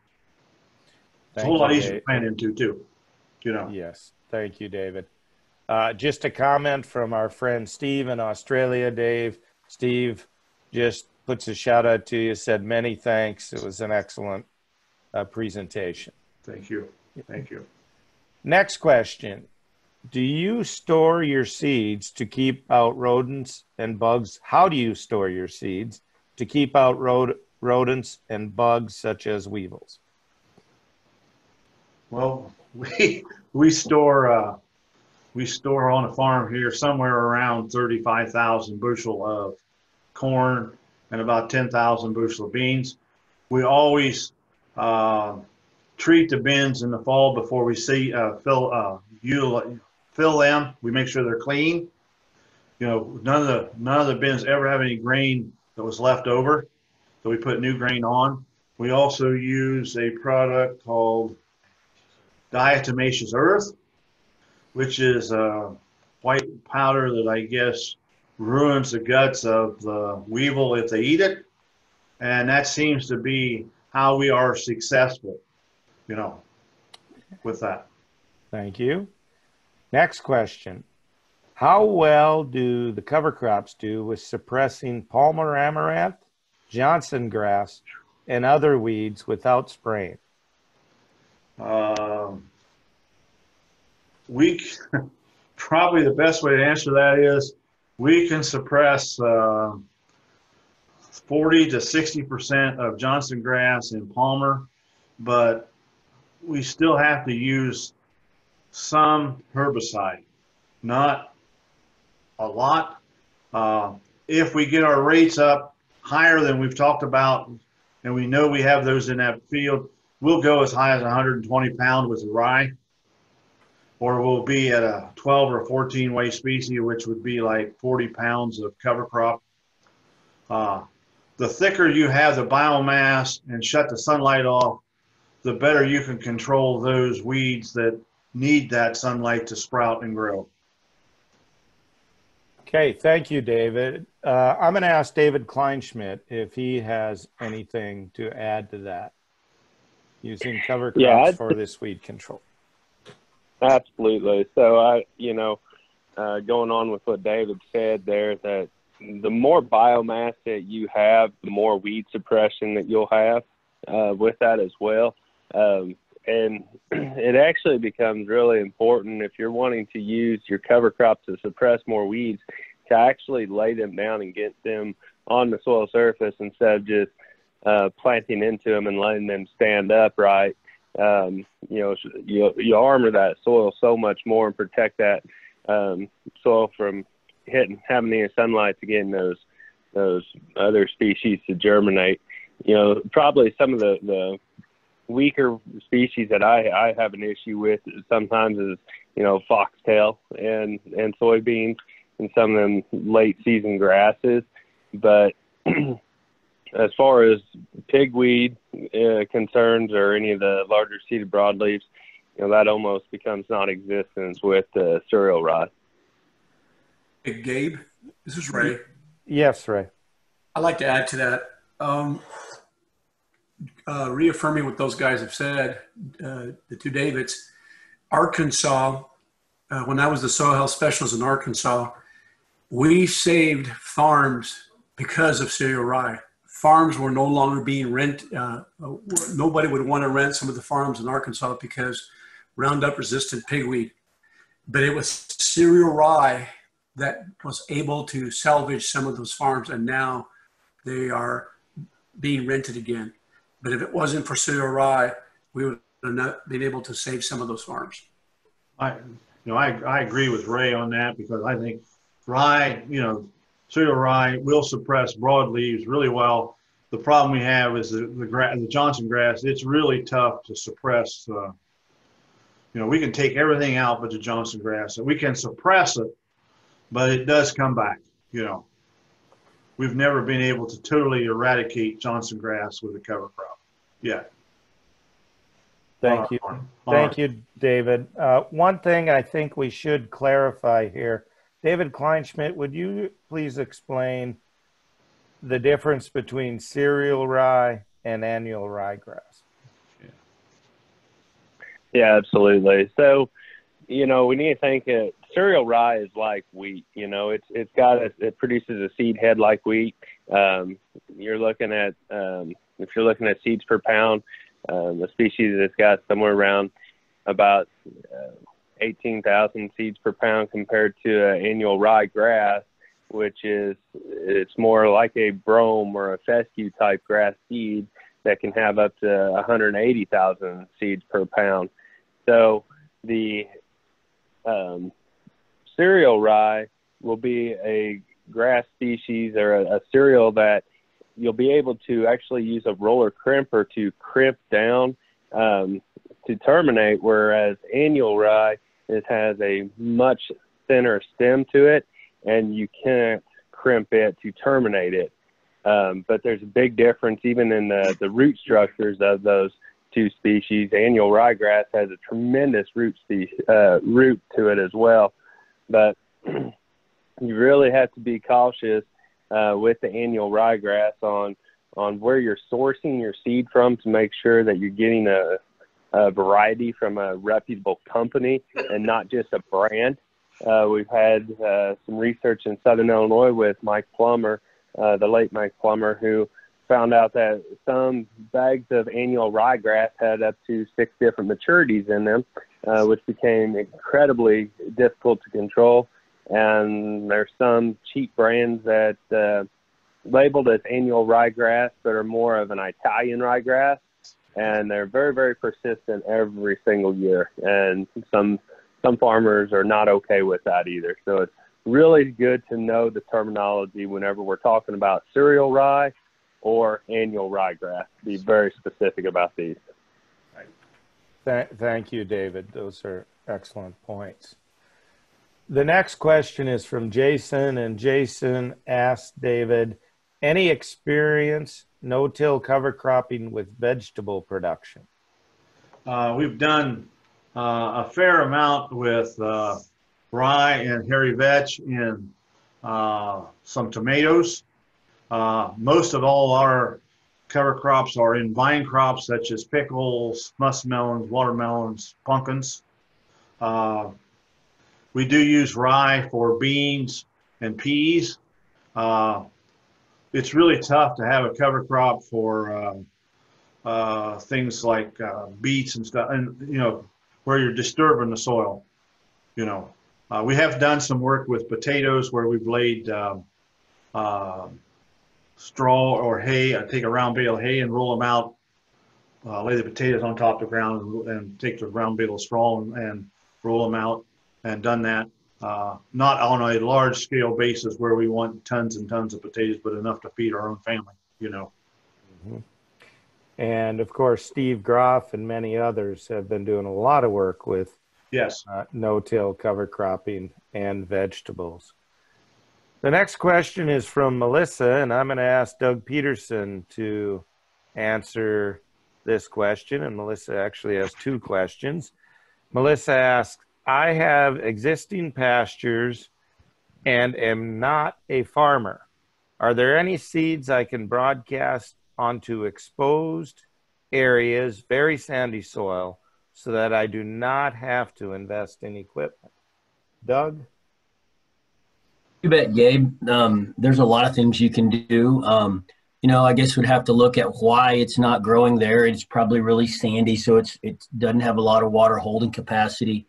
It's a whole lot easier to plant into too. You know. Yes. Thank you, David. Uh, just a comment from our friend Steve in Australia, Dave. Steve just puts a shout out to you, said many thanks. It was an excellent uh, presentation. Thank you. Thank you. Next question. Do you store your seeds to keep out rodents and bugs? How do you store your seeds to keep out rod- rodents and bugs such as weevils? Well, we we store uh, we store on a farm here somewhere around 35,000 bushel of corn and about 10,000 bushel of beans. We always uh, treat the bins in the fall before we see uh, fill uh, you fill them. We make sure they're clean. You know, none of the none of the bins ever have any grain that was left over, so we put new grain on. We also use a product called diatomaceous earth which is a white powder that I guess ruins the guts of the weevil if they eat it. And that seems to be how we are successful, you know, with that. Thank you. Next question. How well do the cover crops do with suppressing Palmer amaranth, Johnson grass, and other weeds without spraying? Um, we probably the best way to answer that is we can suppress uh, 40 to 60 percent of Johnson grass in Palmer, but we still have to use some herbicide, not a lot. Uh, if we get our rates up higher than we've talked about, and we know we have those in that field, we'll go as high as 120 pound with rye or we'll be at a 12 or 14 weight species, which would be like 40 pounds of cover crop. Uh, the thicker you have the biomass and shut the sunlight off, the better you can control those weeds that need that sunlight to sprout and grow. Okay, thank you, David. Uh, I'm going to ask David Kleinschmidt if he has anything to add to that using cover crops yeah, for this weed control. Absolutely. So I, you know, uh, going on with what David said there, that the more biomass that you have, the more weed suppression that you'll have uh, with that as well. Um, and it actually becomes really important if you're wanting to use your cover crop to suppress more weeds to actually lay them down and get them on the soil surface instead of just uh, planting into them and letting them stand upright um, you know, you you armor that soil so much more and protect that um, soil from hitting having any sunlight to getting those those other species to germinate. You know, probably some of the the weaker species that I I have an issue with sometimes is you know foxtail and and soybeans and some of them late season grasses, but as far as pigweed uh, concerns or any of the larger seeded broadleaves, you know, that almost becomes non-existent with uh, cereal rye. Hey, Gabe, this is Ray. Yes, Ray. I'd like to add to that. Um, uh, reaffirming what those guys have said, uh, the two Davids, Arkansas, uh, when I was the soil health specialist in Arkansas, we saved farms because of cereal rye farms were no longer being rent. Uh, nobody would want to rent some of the farms in Arkansas because Roundup resistant pigweed. But it was cereal rye that was able to salvage some of those farms, and now they are being rented again. But if it wasn't for cereal rye, we would have not been able to save some of those farms. I, you know, I, I agree with Ray on that because I think rye, you know, cereal rye will suppress broadleaves really well. The problem we have is the, the, gra- the Johnson grass. It's really tough to suppress. Uh, you know, we can take everything out but the Johnson grass, and we can suppress it but it does come back. You know, we've never been able to totally eradicate Johnson grass with a cover crop yet. Thank you. Thank you, David. Uh, one thing I think we should clarify here, David Kleinschmidt, would you please explain the difference between cereal rye and annual ryegrass? Yeah, absolutely. So, you know, we need to think that cereal rye is like wheat. You know, it's it's got a, it produces a seed head like wheat. Um, you're looking at um, if you're looking at seeds per pound, um, species that's got somewhere around about uh, 18,000 seeds per pound compared to an annual rye grass, which is it's more like a brome or a fescue type grass seed that can have up to 180,000 seeds per pound. So the um, cereal rye will be a grass species or a, a cereal that you'll be able to actually use a roller crimper to crimp down um, to terminate, whereas annual rye it has a much thinner stem to it, and you can't crimp it to terminate it. Um, but there's a big difference even in the, the root structures of those two species. Annual ryegrass has a tremendous root uh, root to it as well, but you really have to be cautious uh, with the annual ryegrass on on where you're sourcing your seed from to make sure that you're getting a, a variety from a reputable company and not just a brand. Uh, we've had uh, some research in Southern Illinois with Mike Plummer, uh, the late Mike Plummer, who found out that some bags of annual ryegrass had up to six different maturities in them, uh, which became incredibly difficult to control and there's some cheap brands that uh, labeled as annual ryegrass but are more of an Italian ryegrass, and they're very very persistent every single year. And some some farmers are not okay with that either. So it's really good to know the terminology whenever we're talking about cereal rye or annual ryegrass. Be very specific about these. thank you, David. Those are excellent points. The next question is from Jason, and Jason asked David, any experience no-till cover cropping with vegetable production? Uh, we've done uh, a fair amount with uh, rye and hairy vetch in uh, some tomatoes. Uh, most of all our cover crops are in vine crops such as pickles, muskmelons, watermelons, pumpkins. Uh, we do use rye for beans and peas. Uh, it's really tough to have a cover crop for uh, uh, things like uh, beets and stuff, and you know where you're disturbing the soil. You know, uh, we have done some work with potatoes where we've laid um, uh, straw or hay. I take a round bale of hay and roll them out, lay the potatoes on top of the ground, and, and take the round bale of straw and, and roll them out and done that. Uh, not on a large scale basis where we want tons and tons of potatoes, but enough to feed our own family, you know. Mm-hmm. And of course, Steve Groff and many others have been doing a lot of work with yes uh, no-till cover cropping and vegetables. The next question is from Melissa, and I'm going to ask Doug Peterson to answer this question. And Melissa actually has two questions. Melissa asks, I have existing pastures and am not a farmer. Are there any seeds I can broadcast onto exposed areas, very sandy soil, so that I do not have to invest in equipment? Doug? You bet, Gabe. Um, there's a lot of things you can do. Um, you know, I guess we'd have to look at why it's not growing there. It's probably really sandy, so it's it doesn't have a lot of water holding capacity.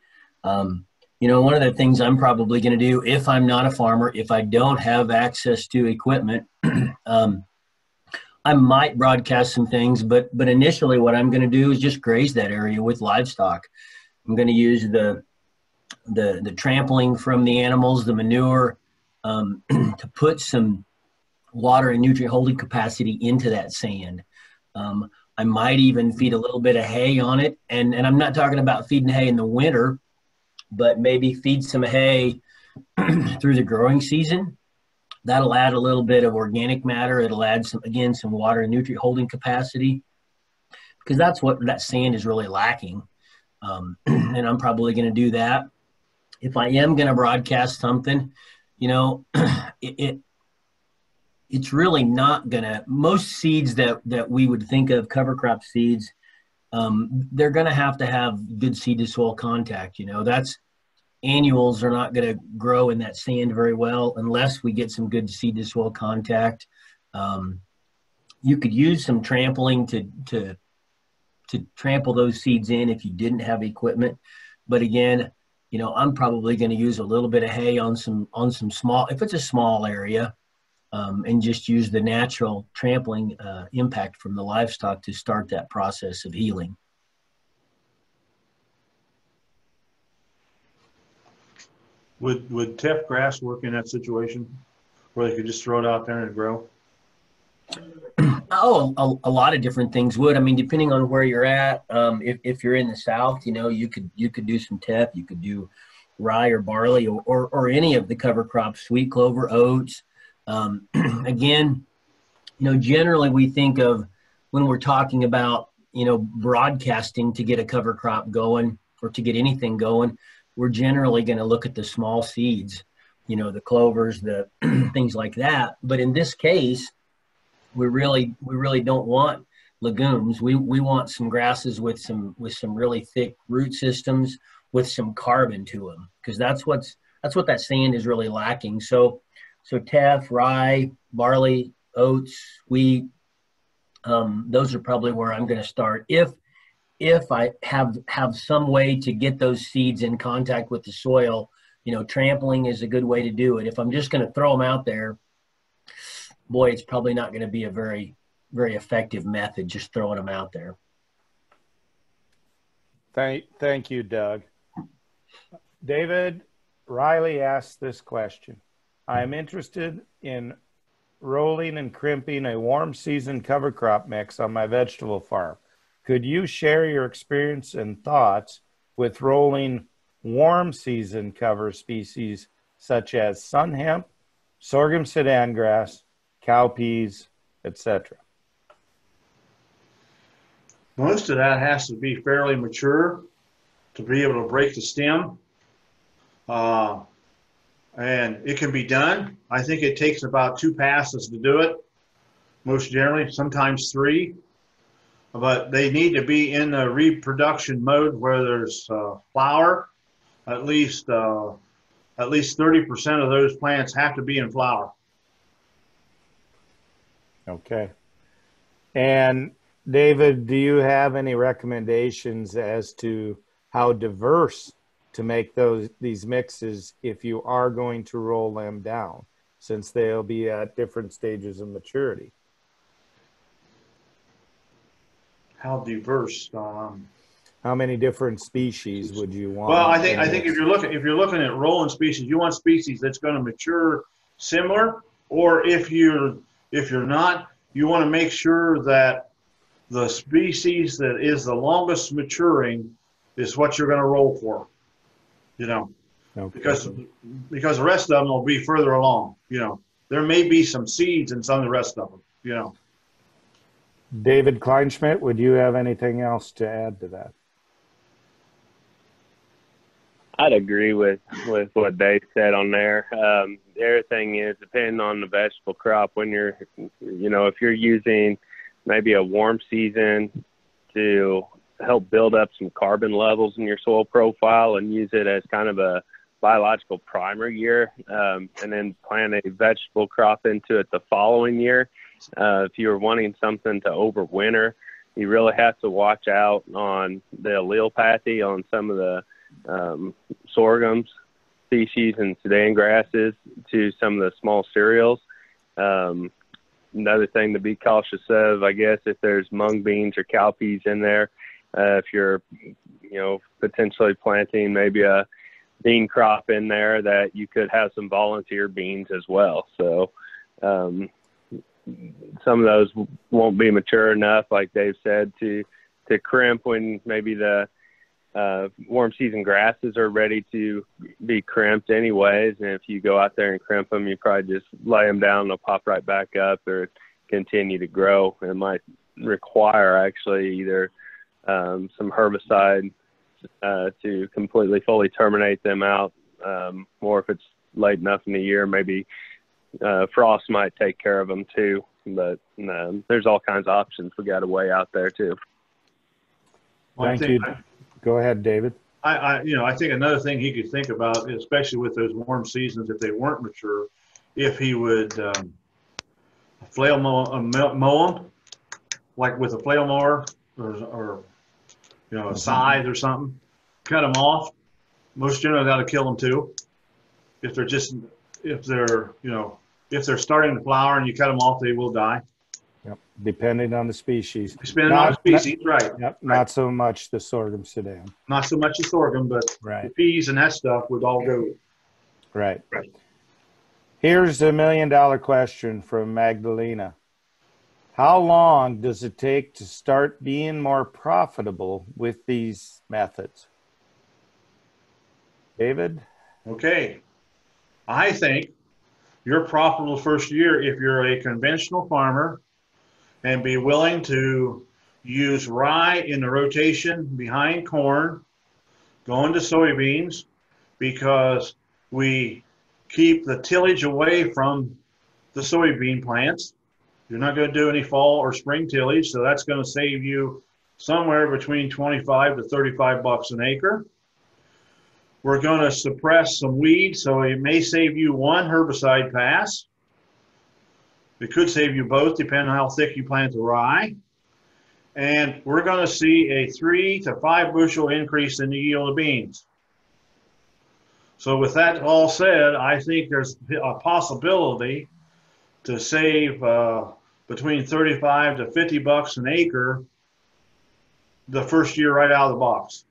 Um, you know, one of the things I'm probably going to do if I'm not a farmer, if I don't have access to equipment, um, I might broadcast some things, but but initially, what I'm going to do is just graze that area with livestock. I'm going to use the the the trampling from the animals, the manure, um, to put some water and nutrient holding capacity into that sand. Um, I might even feed a little bit of hay on it, and and I'm not talking about feeding hay in the winter but maybe feed some hay through the growing season. That'll add a little bit of organic matter. It'll add some, again, some water and nutrient holding capacity because that's what that sand is really lacking. Um, and I'm probably going to do that. If I am going to broadcast something, you know, it, it it's really not going to. Most seeds that that we would think of cover crop seeds, um, they're going to have to have good seed to soil contact. You know, that's annuals are not going to grow in that sand very well unless we get some good seed to soil contact. Um, you could use some trampling to to to trample those seeds in if you didn't have equipment. But again, you know, I'm probably going to use a little bit of hay on some on some small if it's a small area, um, and just use the natural trampling uh, impact from the livestock to start that process of healing. Would would teff grass work in that situation, where they could just throw it out there and grow? Oh, a, a, lot of different things would. I mean, depending on where you're at. Um, if, if you're in the South, you know, you could you could do some teff. You could do rye or barley or, or, or any of the cover crops, sweet clover, oats. Um, again, you know, generally we think of when we're talking about you know broadcasting to get a cover crop going or to get anything going, we're generally going to look at the small seeds, you know, the clovers, the things like that. But in this case we really we really don't want legumes. We we want some grasses with some with some really thick root systems with some carbon to them because that's what's that's what that sand is really lacking. So so teff, rye, barley, oats, wheat. Um, those are probably where I'm going to start if if I have have some way to get those seeds in contact with the soil. You know, trampling is a good way to do it. If I'm just going to throw them out there, boy, it's probably not going to be a very, very effective method just throwing them out there. Thank, thank you, Doug. David Riley asked this question. I am interested in rolling and crimping a warm season cover crop mix on my vegetable farm. Could you share your experience and thoughts with rolling warm season cover species such as sun hemp, sorghum sudan grass, cowpeas, etc. Most of that has to be fairly mature to be able to break the stem. Uh, and it can be done. I think it takes about two passes to do it, most generally, sometimes three. But they need to be in the reproduction mode where there's uh, flower. At least uh, at least 30% of those plants have to be in flower. Okay. And David, do you have any recommendations as to how diverse to make those these mixes if you are going to roll them down, since they'll be at different stages of maturity? How diverse? Um, how many different species would you want? Well, I think I think if you're looking if you're looking at rolling species, you want species that's going to mature similar, or if you're if you're not, you want to make sure that the species that is the longest maturing is what you're going to roll for. You know, okay. because because the rest of them will be further along. You know, there may be some seeds in some of the rest of them. You know. David Kleinschmidt, would you have anything else to add to that? I'd agree with with what they said on there. Um, thing is depending on the vegetable crop. When you're, you know, if you're using maybe a warm season to help build up some carbon levels in your soil profile and use it as kind of a biological primer year, um, and then plant a vegetable crop into it the following year. Uh, if you're wanting something to overwinter, you really have to watch out on the allelopathy on some of the um, sorghums species and sudan grasses to some of the small cereals. Um, another thing to be cautious of, I guess, if there's mung beans or cowpeas in there, uh, if you're, you know, potentially planting maybe a bean crop in there, that you could have some volunteer beans as well. So um, some of those won't be mature enough, like Dave said, to to crimp when maybe the uh, warm season grasses are ready to be crimped anyways. And if you go out there and crimp them, you probably just lay them down, they'll pop right back up or continue to grow. It might require actually either um, some herbicide uh, to completely fully terminate them out, um, or if it's late enough in the year, maybe uh, frost might take care of them too. But um, there's all kinds of options we got a way out there too. Well, Thank think- you. Go ahead, David. I, I, you know, I think another thing he could think about, especially with those warm seasons, if they weren't mature, if he would um, flail mow, uh, mow mow them, like with a flail mower or, or you know, a scythe or something, cut them off. Most generally, that'll kill them too. If they're just, if they're, you know, if they're starting to flower and you cut them off, they will die. Yep. Depending on the species. Depending on the Not- species, right? Yep. Not so much the sorghum Sudan. Not so much the sorghum, but the Right. peas and that stuff would all go. Right. Right. Here's a million dollar question from Magdalena. How long does it take to start being more profitable with these methods? David? Okay. I think you're profitable first year if you're a conventional farmer and be willing to use rye in the rotation behind corn, go into soybeans because we keep the tillage away from the soybean plants. You're not going to do any fall or spring tillage, so that's going to save you somewhere between 25 to 35 bucks an acre. We're going to suppress some weeds, so it may save you one herbicide pass. It could save you both, depending on how thick you plant the rye. And we're going to see a three to five bushel increase in the yield of beans. So with that all said, I think there's a possibility to save uh, between 35 to 50 bucks an acre the first year right out of the box.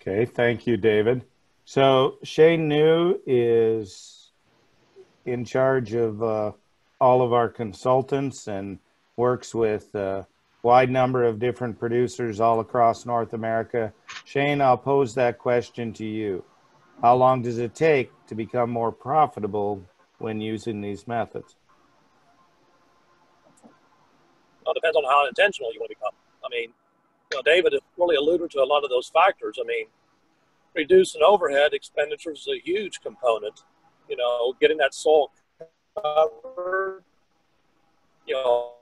Okay, thank you, David. So Shane New is in charge of uh, all of our consultants and works with a wide number of different producers all across North America. Shane, I'll pose that question to you. How long does it take to become more profitable when using these methods? Well, it depends on how intentional you want to become. I mean, you know, David really alluded to a lot of those factors. I mean, reducing overhead expenditures is a huge component. You know, getting that soil covered, you know,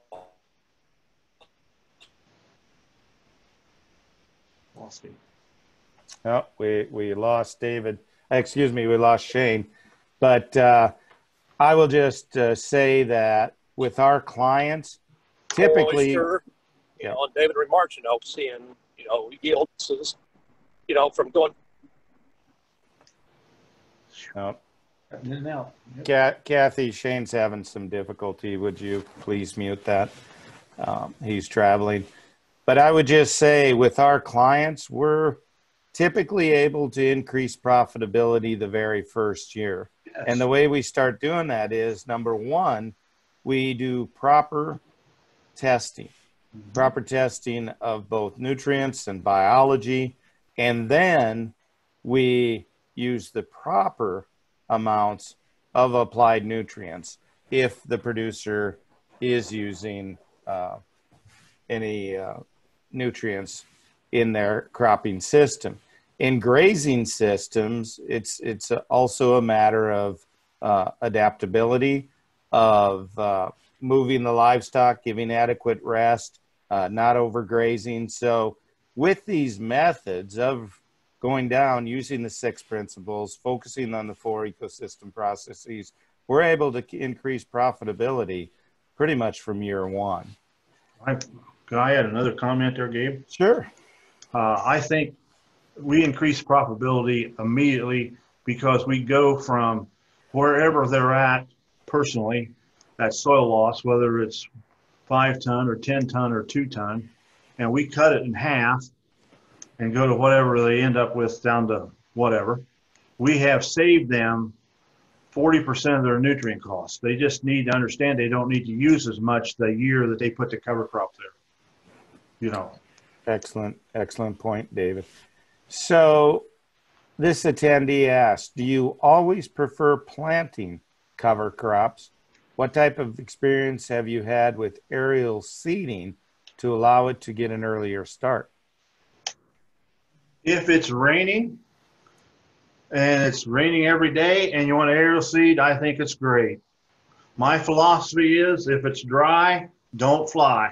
Oh, we, we lost David. Excuse me, we lost Shane. But uh, I will just uh, say that with our clients, typically, moisture, you Yeah. know, and David remarks, you know, seeing, you know, yields, is, you know, from going oh, Now, Ca- Kathy, Shane's having some difficulty. Would you please mute that? Um, he's traveling. But I would just say with our clients, we're typically able to increase profitability the very first year. And the way we start doing that is number one, we do proper testing, proper testing of both nutrients and biology. And then we use the proper amounts of applied nutrients if the producer is using uh, any uh, nutrients in their cropping system. In grazing systems, it's it's also a matter of uh, adaptability, of uh, moving the livestock, giving adequate rest, uh, not overgrazing. So, with these methods of going down using the six principles, focusing on the four ecosystem processes, we're able to increase profitability pretty much from year one. I, I add another comment there, Gabe? Sure. Uh, I think we increase profitability immediately because we go from wherever they're at personally, that soil loss, whether it's five ton or 10 ton or two ton, and we cut it in half and go to whatever they end up with down to whatever. We have saved them 40% of their nutrient costs. They just need to understand they don't need to use as much the year that they put the cover crop there. You know, Excellent, excellent point, David. So this attendee asked, do you always prefer planting cover crops? What type of experience have you had with aerial seeding to allow it to get an earlier start? If it's raining and it's raining every day and you want to aerial seed, I think it's great. My philosophy is if it's dry, don't fly.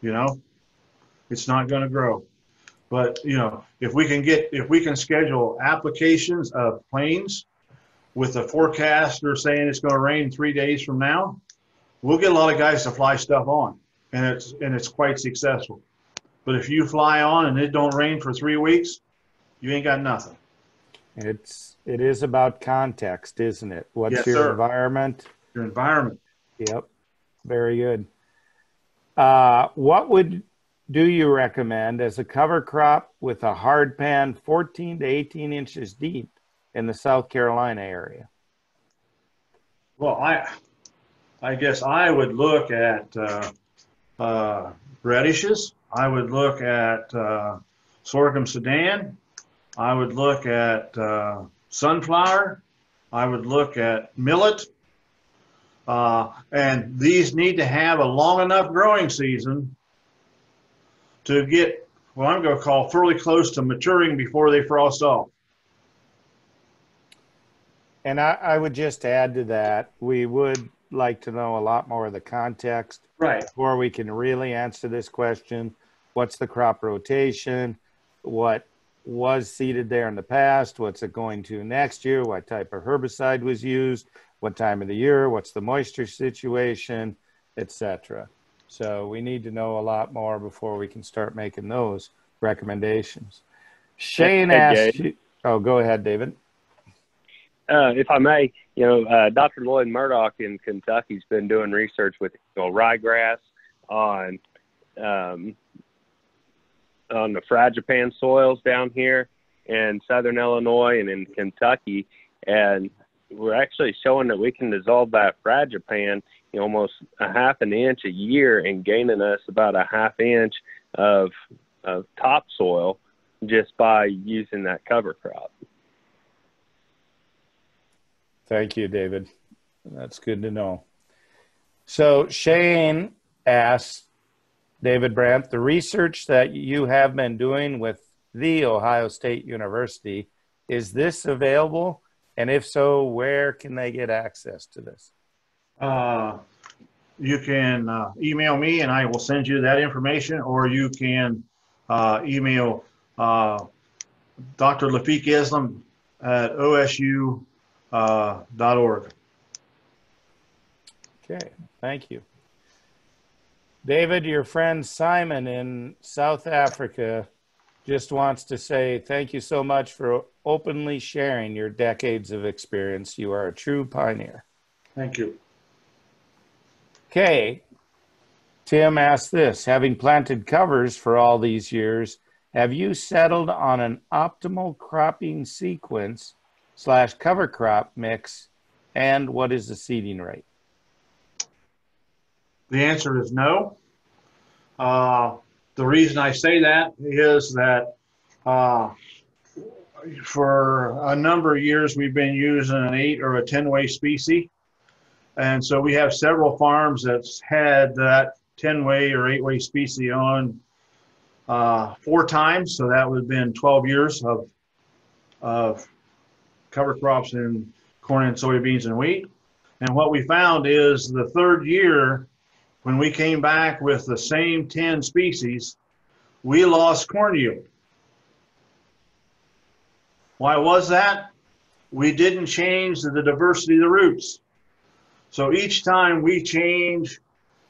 You know, it's not going to grow. But, you know, if we can get, if we can schedule applications of planes with a forecaster saying it's going to rain three days from now, we'll get a lot of guys to fly stuff on and it's, and it's quite successful. But if you fly on and it don't rain for three weeks, you ain't got nothing. It's it is about context, isn't it? What's Yes, your sir. environment? Your environment. Yep. Very good. Uh, what would do you recommend as a cover crop with a hard pan 14 to 18 inches deep in the South Carolina area? Well, I, I guess I would look at uh, uh, radishes. I would look at uh, sorghum Sudan. I would look at uh, sunflower. I would look at millet. Uh, and these need to have a long enough growing season to get what I'm going to call fairly close to maturing before they frost off. And I, I would just add to that, we would like to know a lot more of the context Right. before we can really answer this question. What's the crop rotation? What was seeded there in the past? What's it going to next year? What type of herbicide was used? What time of the year? What's the moisture situation, etc. So we need to know a lot more before we can start making those recommendations. Shane Hey, asked Gabe. you, oh, go ahead, David. Uh, if I may, you know, uh, Dr. Lloyd Murdock in Kentucky's been doing research with you know, ryegrass on um, on the fragipan soils down here in southern Illinois and in Kentucky, and we're actually showing that we can dissolve that fragipan you know, almost a half an inch a year and gaining us about a half inch of of topsoil just by using that cover crop. Thank you, David. That's good to know. So Shane asks David Brandt, the research that you have been doing with the Ohio State University, is this available? And if so, where can they get access to this? Uh, you can uh, email me and I will send you that information, or you can uh, email uh, Dr. Rafiq Islam at osu uh, org. Okay, thank you. David, your friend Simon in South Africa just wants to say thank you so much for openly sharing your decades of experience. You are a true pioneer. Thank you. Okay. Tim asked this Having planted covers for all these years, have you settled on an optimal cropping sequence slash cover crop mix? And what is the seeding rate? The answer is no. Uh, the reason I say that is that uh, for a number of years we've been using an eight or a 10 way species. And so we have several farms that's had that 10 way or eight way species on uh, four times. So that would have been 12 years of, of cover crops in corn and soybeans and wheat. And what we found is the third year, when we came back with the same 10 species, we lost corn yield. Why was that? We didn't change the diversity of the roots. So each time we change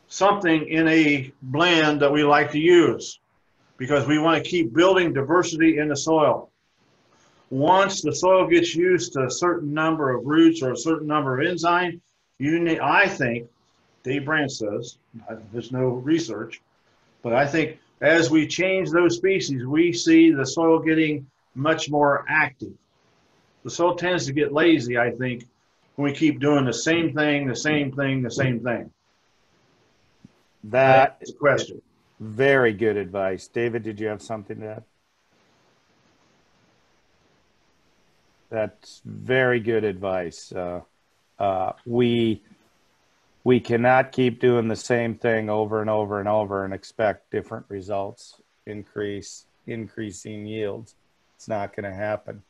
something in a blend that we like to use because we want to keep building diversity in the soil. Once the soil gets used to a certain number of roots or a certain number of enzyme, you need, I think, Dave Brandt says, there's no research, but I think as we change those species, we see the soil getting much more active. The soil tends to get lazy, I think, when we keep doing the same thing, the same thing, the same thing. That That's a question. very good advice. David, did you have something to add? That's very good advice. Uh, uh, we we cannot keep doing the same thing over and over and over and expect different results. Increase increasing yields. It's not going to happen.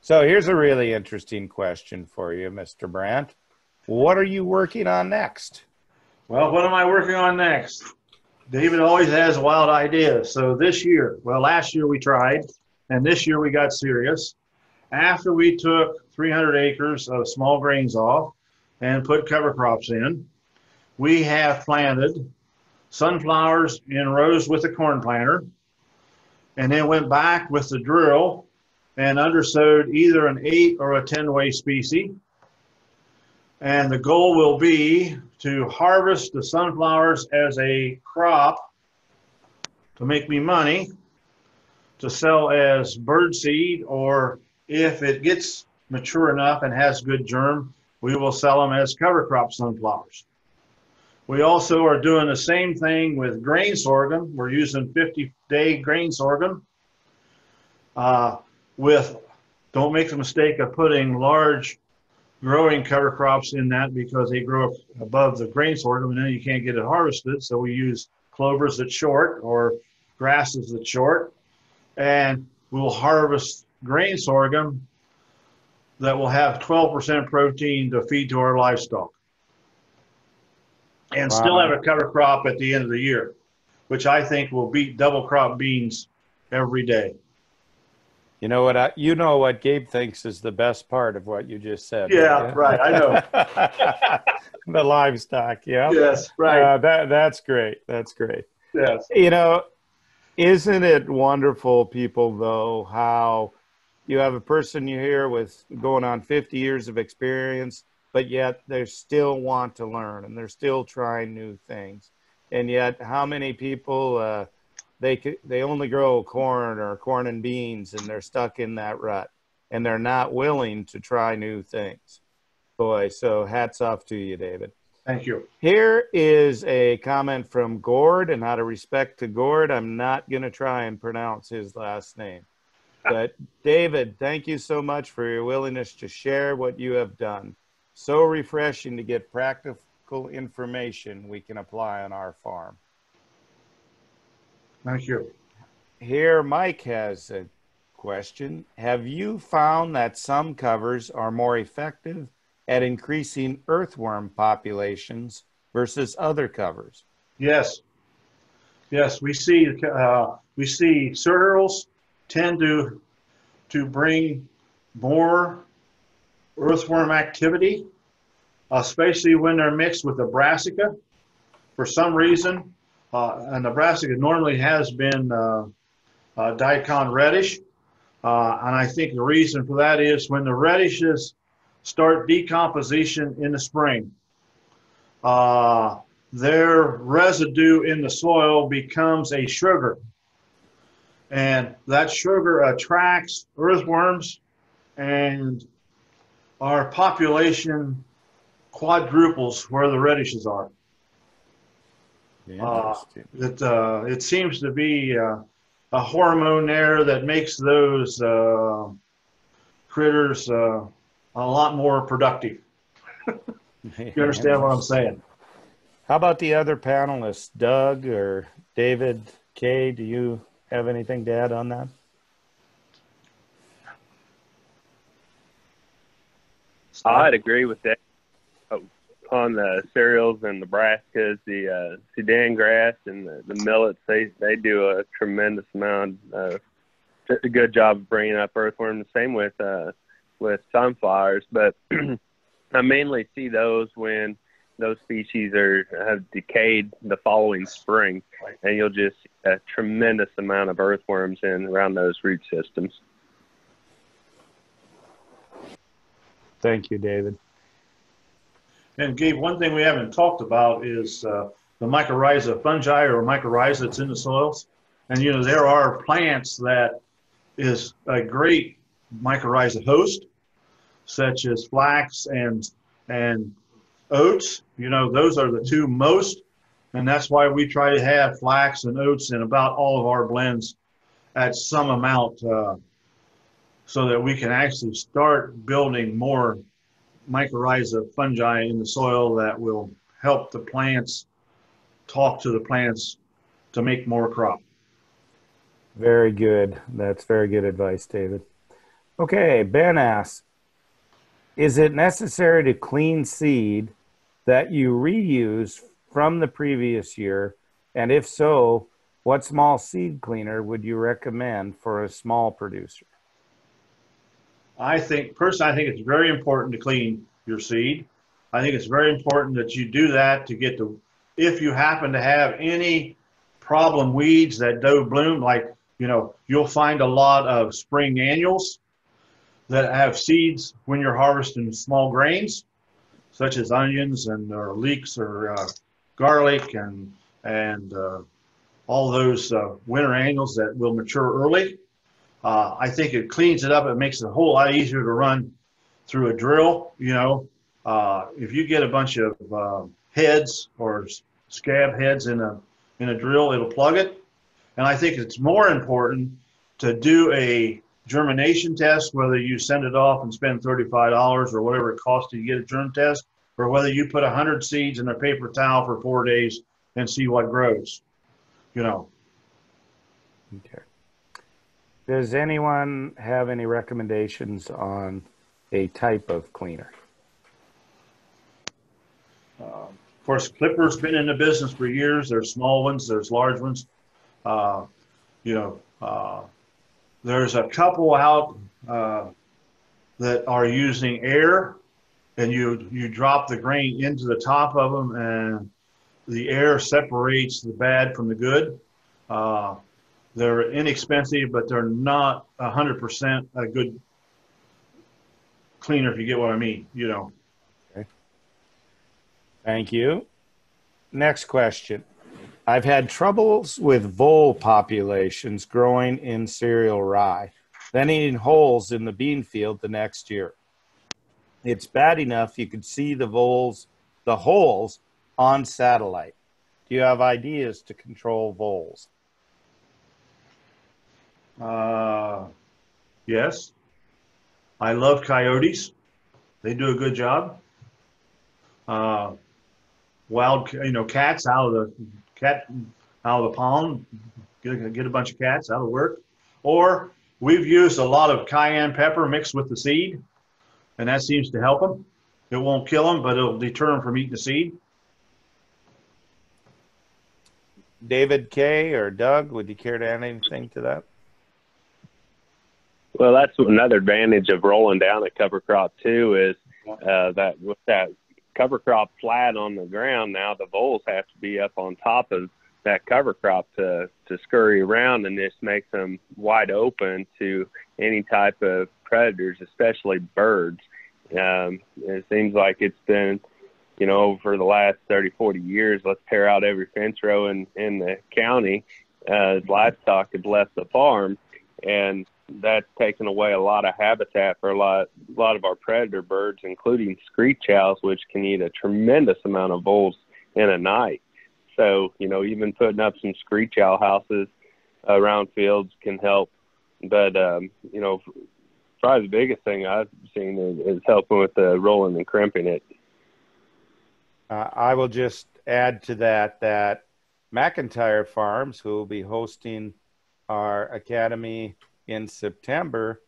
So here's a really interesting question for you, Mr. Brandt. What are you working on next? Well, what am I working on next? David always has wild ideas. So this year, well, last year we tried, and this year we got serious. After we took 300 acres of small grains off and put cover crops in, we have planted sunflowers in rows with a corn planter, and then went back with the drill and undersowed either an eight or a 10 way species. And the goal will be to harvest the sunflowers as a crop to make me money to sell as bird seed, or if it gets mature enough and has good germ, we will sell them as cover crop sunflowers. We also are doing the same thing with grain sorghum. We're using 50 day grain sorghum uh, with, don't make the mistake of putting large growing cover crops in that because they grow above the grain sorghum and then you can't get it harvested. So we use clovers that's short or grasses that's short. And we'll harvest grain sorghum that will have 12% protein to feed to our livestock. And wow. still have a cover crop at the end of the year, which I think will beat double crop beans every day. You know what? I, you know what Gabe thinks is the best part of what you just said. Yeah, right. I know. the livestock. Yeah. Yes. Right. Uh, that that's great. That's great. Yes. You know, isn't it wonderful, people? Though how you have a person you hear with going on 50 years of experience, but yet they still want to learn and they're still trying new things. And yet, how many people? Uh, they they only grow corn or corn and beans and they're stuck in that rut and they're not willing to try new things boy so hats off to you david thank you here is a comment from gord and out of respect to gord i'm not going to try and pronounce his last name but david thank you so much for your willingness to share what you have done so refreshing to get practical information we can apply on our farm Thank you. Here, Mike has a question. Have you found that some covers are more effective at increasing earthworm populations versus other covers? Yes. Yes, we see uh, we see cereals tend to to bring more earthworm activity, especially when they're mixed with the brassica. For some reason, uh, and Nebraska normally has been uh, uh, daikon radish. Uh, and I think the reason for that is when the radishes start decomposition in the spring, uh, their residue in the soil becomes a sugar. And that sugar attracts earthworms, and our population quadruples where the radishes are. Uh, it, uh, it seems to be uh, a hormone there that makes those uh, critters uh, a lot more productive. you understand what I'm saying? How about the other panelists, Doug or David, Kay? Do you have anything to add on that? I'd agree with that on the cereals and the brassicas, the uh, Sudan grass and the, the millets. They they do a tremendous amount, uh, a good job of bringing up earthworms. Same with uh, with sunflowers, but I mainly see those when those species are have decayed the following spring, and you'll just a tremendous amount of earthworms in around those root systems. Thank you, David. And Gabe, one thing we haven't talked about is uh, the mycorrhiza fungi or mycorrhiza that's in the soils. And you know there are plants that is a great mycorrhiza host, such as flax and and oats. You know those are the two most And that's why we try to have flax and oats in about all of our blends at some amount uh, so that we can actually start building more mycorrhiza fungi in the soil that will help the plants talk to the plants to make more crop. Very good. That's very good advice, David. Okay, Ben asks Is it necessary to clean seed that you reuse from the previous year? And if so, what small seed cleaner would you recommend for a small producer? I think, personally, I think it's very important to clean your seed. I think it's very important that you do that to get the, if you happen to have any problem weeds that do bloom, like, you know, you'll find a lot of spring annuals that have seeds when you're harvesting small grains, such as onions and or leeks or uh, garlic and and uh, all those uh, winter annuals that will mature early. Uh, I think it cleans it up. It makes it a whole lot easier to run through a drill. You know, uh, if you get a bunch of uh, heads or scab heads in a in a drill, it'll plug it. And I think it's more important to do a germination test, whether you send it off and spend $35 or whatever it costs to get a germ test, or whether you put 100 seeds in a paper towel for four days and see what grows. You know. Okay. Does anyone have any recommendations on a type of cleaner? Uh, of course, Clipper's been in the business for years. There's small ones, there's large ones. Uh, you know, uh, there's a couple out uh, that are using air, and you you drop the grain into the top of them, and the air separates the bad from the good. Uh, they're inexpensive, but they're not hundred percent a good cleaner. If you get what I mean, you know. Okay. Thank you. Next question. I've had troubles with vole populations growing in cereal rye, then eating holes in the bean field the next year. It's bad enough you could see the voles, the holes on satellite. Do you have ideas to control voles? Uh, yes. I love coyotes. They do a good job. Uh, wild, you know, cats out of the cat out of the pond, get a, get a bunch of cats, that'll work. Or we've used a lot of cayenne pepper mixed with the seed, and that seems to help them. It won't kill them, but it'll deter them from eating the seed. David K. or Doug, would you care to add anything to that? Well, that's another advantage of rolling down a cover crop too is uh, that with that cover crop flat on the ground, now the voles have to be up on top of that cover crop to to scurry around, and this makes them wide open to any type of predators, especially birds. Um, it seems like it's been, you know, for the last 30, 40 years, let's tear out every fence row in in the county. Uh, livestock have left the farm, and that's taken away a lot of habitat for a lot a lot of our predator birds, including screech owls, which can eat a tremendous amount of voles in a night. So, you know, even putting up some screech owl houses around fields can help. But um, you know, probably the biggest thing I've seen is, is helping with the rolling and crimping it. Uh, I will just add to that that McIntyre Farms, who will be hosting our academy in September,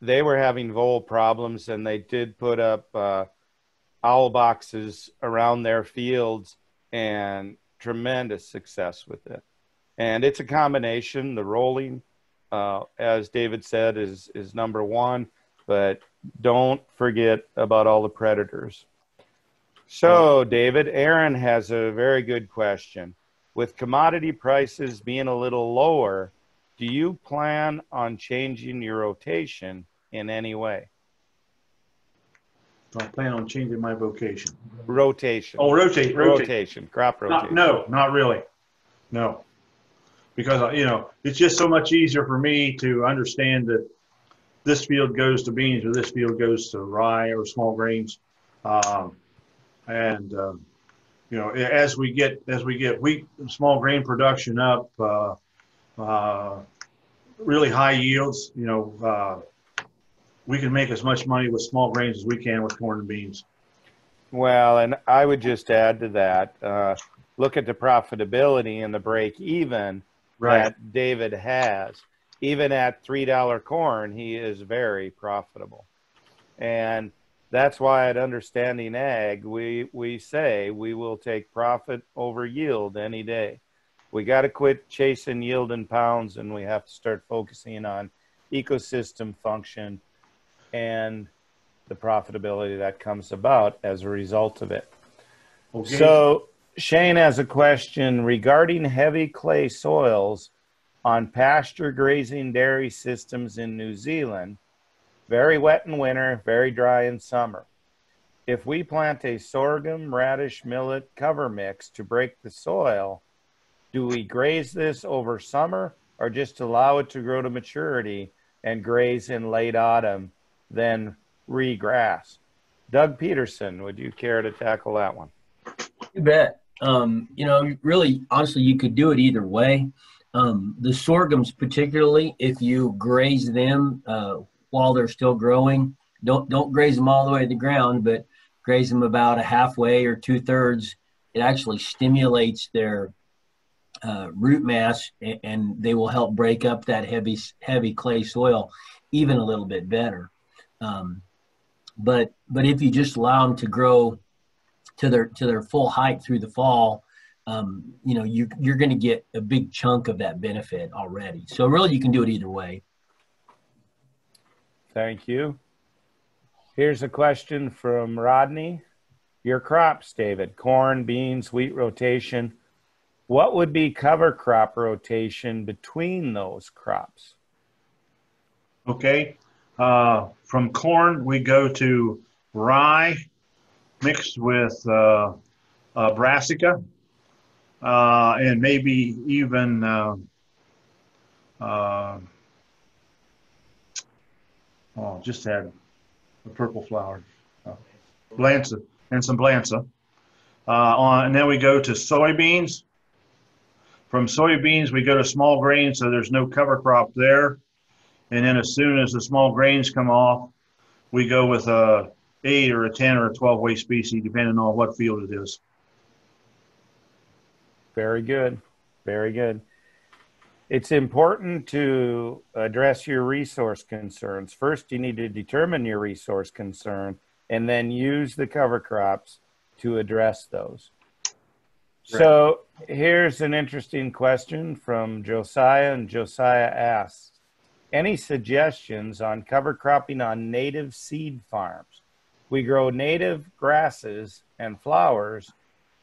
they were having vole problems and they did put up uh, owl boxes around their fields and tremendous success with it. And it's a combination. The rolling, uh, as David said, is is number one, but don't forget about all the predators. So, David, Aaron has a very good question. With commodity prices being a little lower, do you plan on changing your rotation in any way? I plan on changing my vocation. Rotation. Oh, rotate, rotate. rotation. Crop rotation. Not, no, not really. No. Because, uh, you know, it's just so much easier for me to understand that this field goes to beans or this field goes to rye or small grains. Um, and, um, you know, as we get, as we get wheat, small grain production up, uh, uh, really high yields, you know, uh, we can make as much money with small grains as we can with corn and beans. Well, and I would just add to that, uh, look at the profitability and the break even that David has. Even at $3 corn, he is very profitable. And that's why at Understanding Ag, we, we say we will take profit over yield any day. We got to quit chasing yield in pounds and we have to start focusing on ecosystem function and the profitability that comes about as a result of it. Okay. So Shane has a question regarding heavy clay soils on pasture grazing dairy systems in New Zealand. Very wet in winter, very dry in summer. If we plant a sorghum, radish, millet cover mix to break the soil, do we graze this over summer or just allow it to grow to maturity and graze in late autumn, then regrass? Doug Peterson, would you care to tackle that one? You bet. Um, you know, really, honestly, you could do it either way. Um, the sorghums, particularly, if you graze them uh, while they're still growing, don't don't graze them all the way to the ground, but graze them about a halfway or two thirds. It actually stimulates their uh, root mass, and, they will help break up that heavy heavy clay soil even a little bit better. Um, but but if you just allow them to grow to their to their full height through the fall, um, you know you you're going to get a big chunk of that benefit already. So really, you can do it either way. Thank you. Here's a question from Rodney. Your crops, David, corn, beans, wheat rotation. What would be cover crop rotation between those crops? Okay. Uh, from corn, we go to rye mixed with uh, uh, brassica uh, and maybe even uh, uh, oh, just had a purple flower, Blanca, and some Blanca. On, and then we go to soybeans. From soybeans, we go to small grains, so there's no cover crop there. And then as soon as the small grains come off, we go with a eight or a 10 or a 12 weight species, depending on what field it is. Very good. Very good. It's important to address your resource concerns. First, you need to determine your resource concern and then use the cover crops to address those. Right. So here's an interesting question from Josiah, and Josiah asks Any suggestions on cover cropping on native seed farms? We grow native grasses and flowers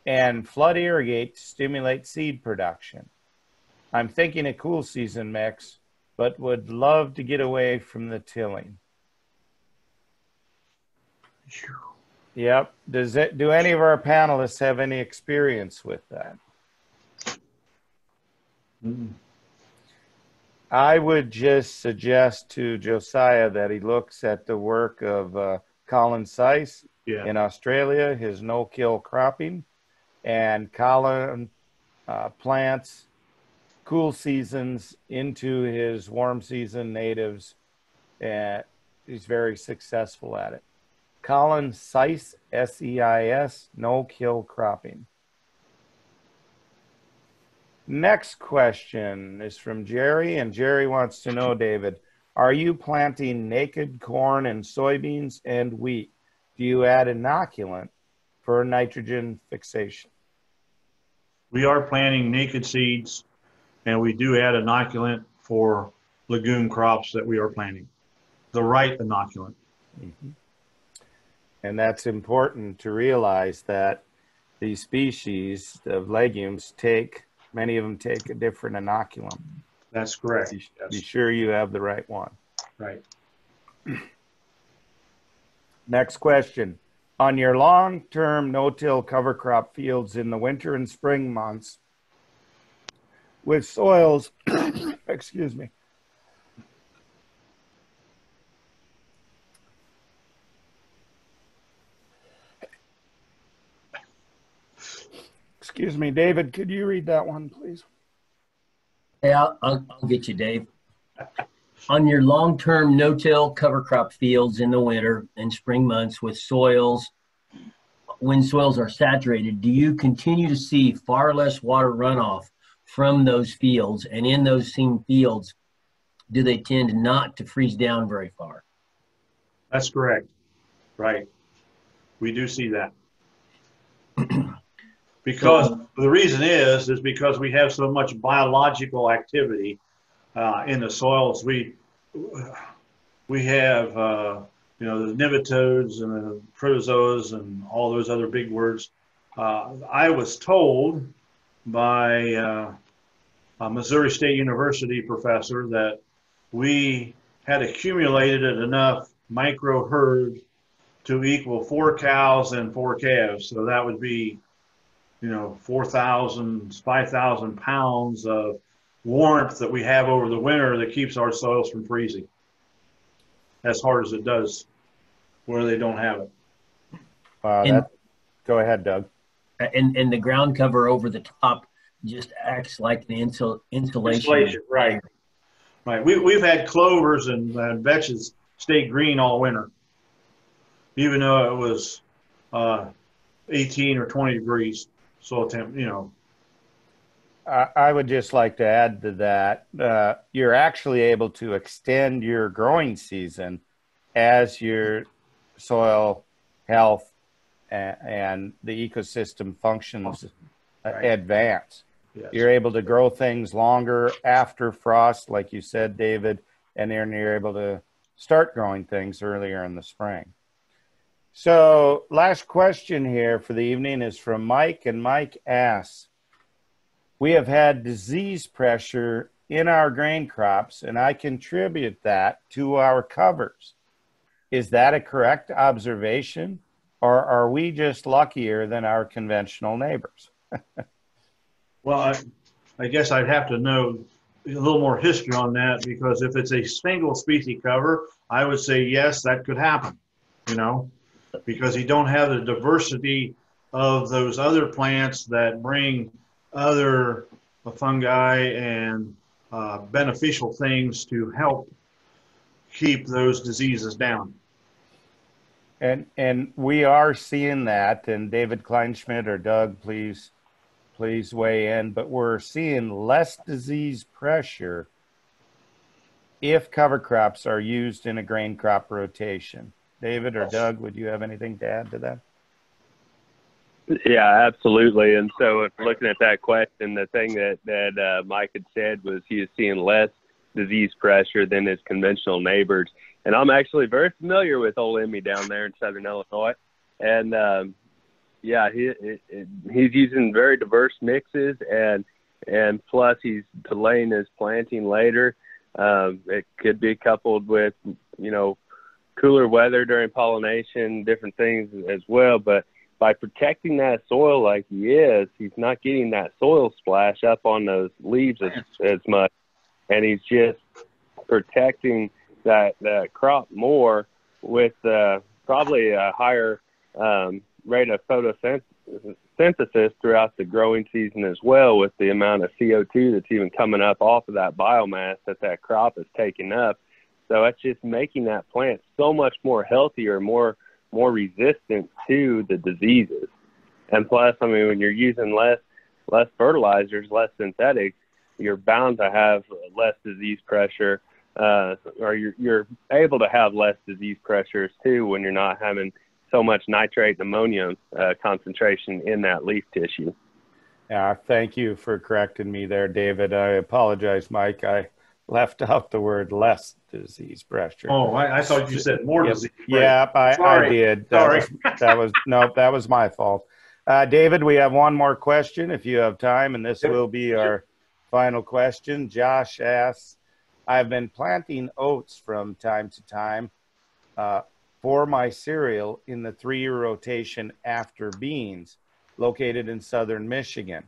and flood irrigate to stimulate seed production. I'm thinking a cool season mix, but would love to get away from the tilling. Yep. Does it do any of our panelists have any experience with that? Mm. I would just suggest to Josiah that he looks at the work of uh, Colin Seis yeah. in Australia, his no kill cropping, and Colin uh, plants cool seasons into his warm season natives, and he's very successful at it. Colin Seis, S E I S, no kill cropping. Next question is from Jerry, and Jerry wants to know, David, are you planting naked corn and soybeans and wheat? Do you add inoculant for nitrogen fixation? We are planting naked seeds and we do add inoculant for legume crops that we are planting, the right inoculant. Mm-hmm. And that's important to realize that these species of legumes take, many of them take a different inoculum. That's correct. Be, yes. be sure you have the right one. Right. Next question. On your long-term no-till cover crop fields in the winter and spring months, with soils, excuse me, Excuse me, David, could you read that one, please? Yeah, I'll, I'll, I'll get you, Dave. On your long-term no-till cover crop fields in the winter and spring months with soils, when soils are saturated, do you continue to see far less water runoff from those fields? And in those same fields, do they tend not to freeze down very far? That's correct. Right. We do see that. because the reason is, is because we have so much biological activity uh, in the soils. We we have uh, you know the nematodes and the protozoas and all those other big words. Uh, I was told by uh, a Missouri State University professor that we had accumulated enough micro herd to equal four cows and four calves. So that would be, you know, 4,000, 5,000 pounds of warmth that we have over the winter that keeps our soils from freezing as hard as it does where they don't have it. Wow, And- go ahead, Doug. And, and the ground cover over the top just acts like the insul, insulation. Insulation, right. Right. We, we've had clovers and, and vetches stay green all winter, even though it was uh, 18 or 20 degrees soil temp, you know. I, I would just like to add to that, uh, you're actually able to extend your growing season as your soil health and, and the ecosystem functions Right. advance. Yes. You're able to grow things longer after frost, like you said, David, and then you're able to start growing things earlier in the spring. So, last question here for the evening is from Mike, and Mike asks We have had disease pressure in our grain crops, and I contribute that to our covers. Is that a correct observation, or are we just luckier than our conventional neighbors? Well, I, I guess I'd have to know a little more history on that because if it's a single species cover, I would say yes, that could happen. You know, because you don't have the diversity of those other plants that bring other fungi and uh, beneficial things to help keep those diseases down. And and we are seeing that. And David Kleinschmidt or Doug, please, please weigh in. But we're seeing less disease pressure if cover crops are used in a grain crop rotation. David or Doug, would you have anything to add to that? Yeah, absolutely. And so, looking at that question, the thing that that uh, Mike had said was he is seeing less disease pressure than his conventional neighbors. And I'm actually very familiar with old Emmy down there in Southern Illinois, and um, yeah, he it, it, he's using very diverse mixes, and and plus he's delaying his planting later. Um, it could be coupled with you know cooler weather during pollination, different things as well, but by protecting that soil like he is, he's not getting that soil splash up on those leaves as, as much, and he's just protecting that that crop more with uh, probably a higher um, rate of photosynthesis throughout the growing season as well, with the amount of CO2 that's even coming up off of that biomass that that crop is taking up. So that's just making that plant so much more healthier, more more resistant to the diseases. And plus, I mean, when you're using less less fertilizers, less synthetics, you're bound to have less disease pressure, uh, or you're you're able to have less disease pressures too when you're not having so much nitrate and ammonium uh, concentration in that leaf tissue. Yeah, thank you for correcting me there, David. I apologize, Mike. I left out the word less disease pressure. Oh, I, I thought you said more Yep. disease. Yeah, I, I did. That Sorry. was, that was no, that was my fault. Uh, David, we have one more question if you have time, and this Yep. will be our final question. Josh asks, I've been planting oats from time to time uh, for my cereal in the three year rotation after beans located in southern Michigan.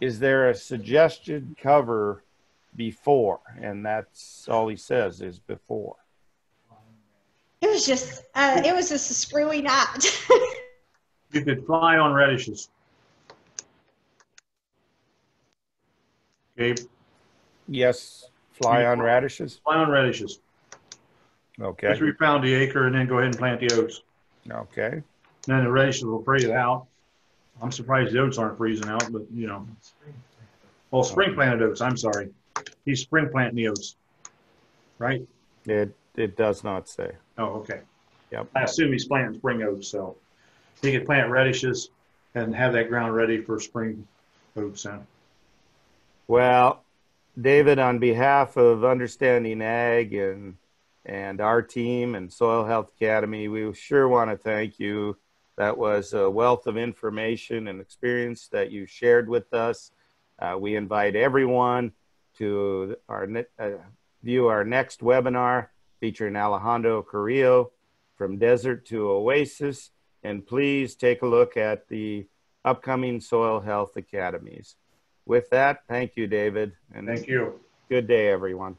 Is there a suggested cover before? And that's all he says is before. It was just, uh, it was just a screwy knot. You could fly on radishes. Gabe, Yes, fly on radishes? fly on radishes. Okay, Just repound the acre and then go ahead and plant the oats. okay. Then the radishes will freeze out. I'm surprised the oats aren't freezing out, but you know. Well, spring planted oats, I'm sorry. He's spring planting the oats. Right? It, it does not say. Oh, okay. Yep. I assume he's planting spring oats, so he could plant radishes and have that ground ready for spring oats then. Well, David, on behalf of Understanding Ag and and our team and Soil Health Academy, we sure want to thank you. That was a wealth of information and experience that you shared with us. Uh, we invite everyone to our uh, view our next webinar featuring Alejandro Carrillo from Desert to Oasis, and please take a look at the upcoming Soil Health Academies. With that, thank you, David, and Thank you. good day, everyone.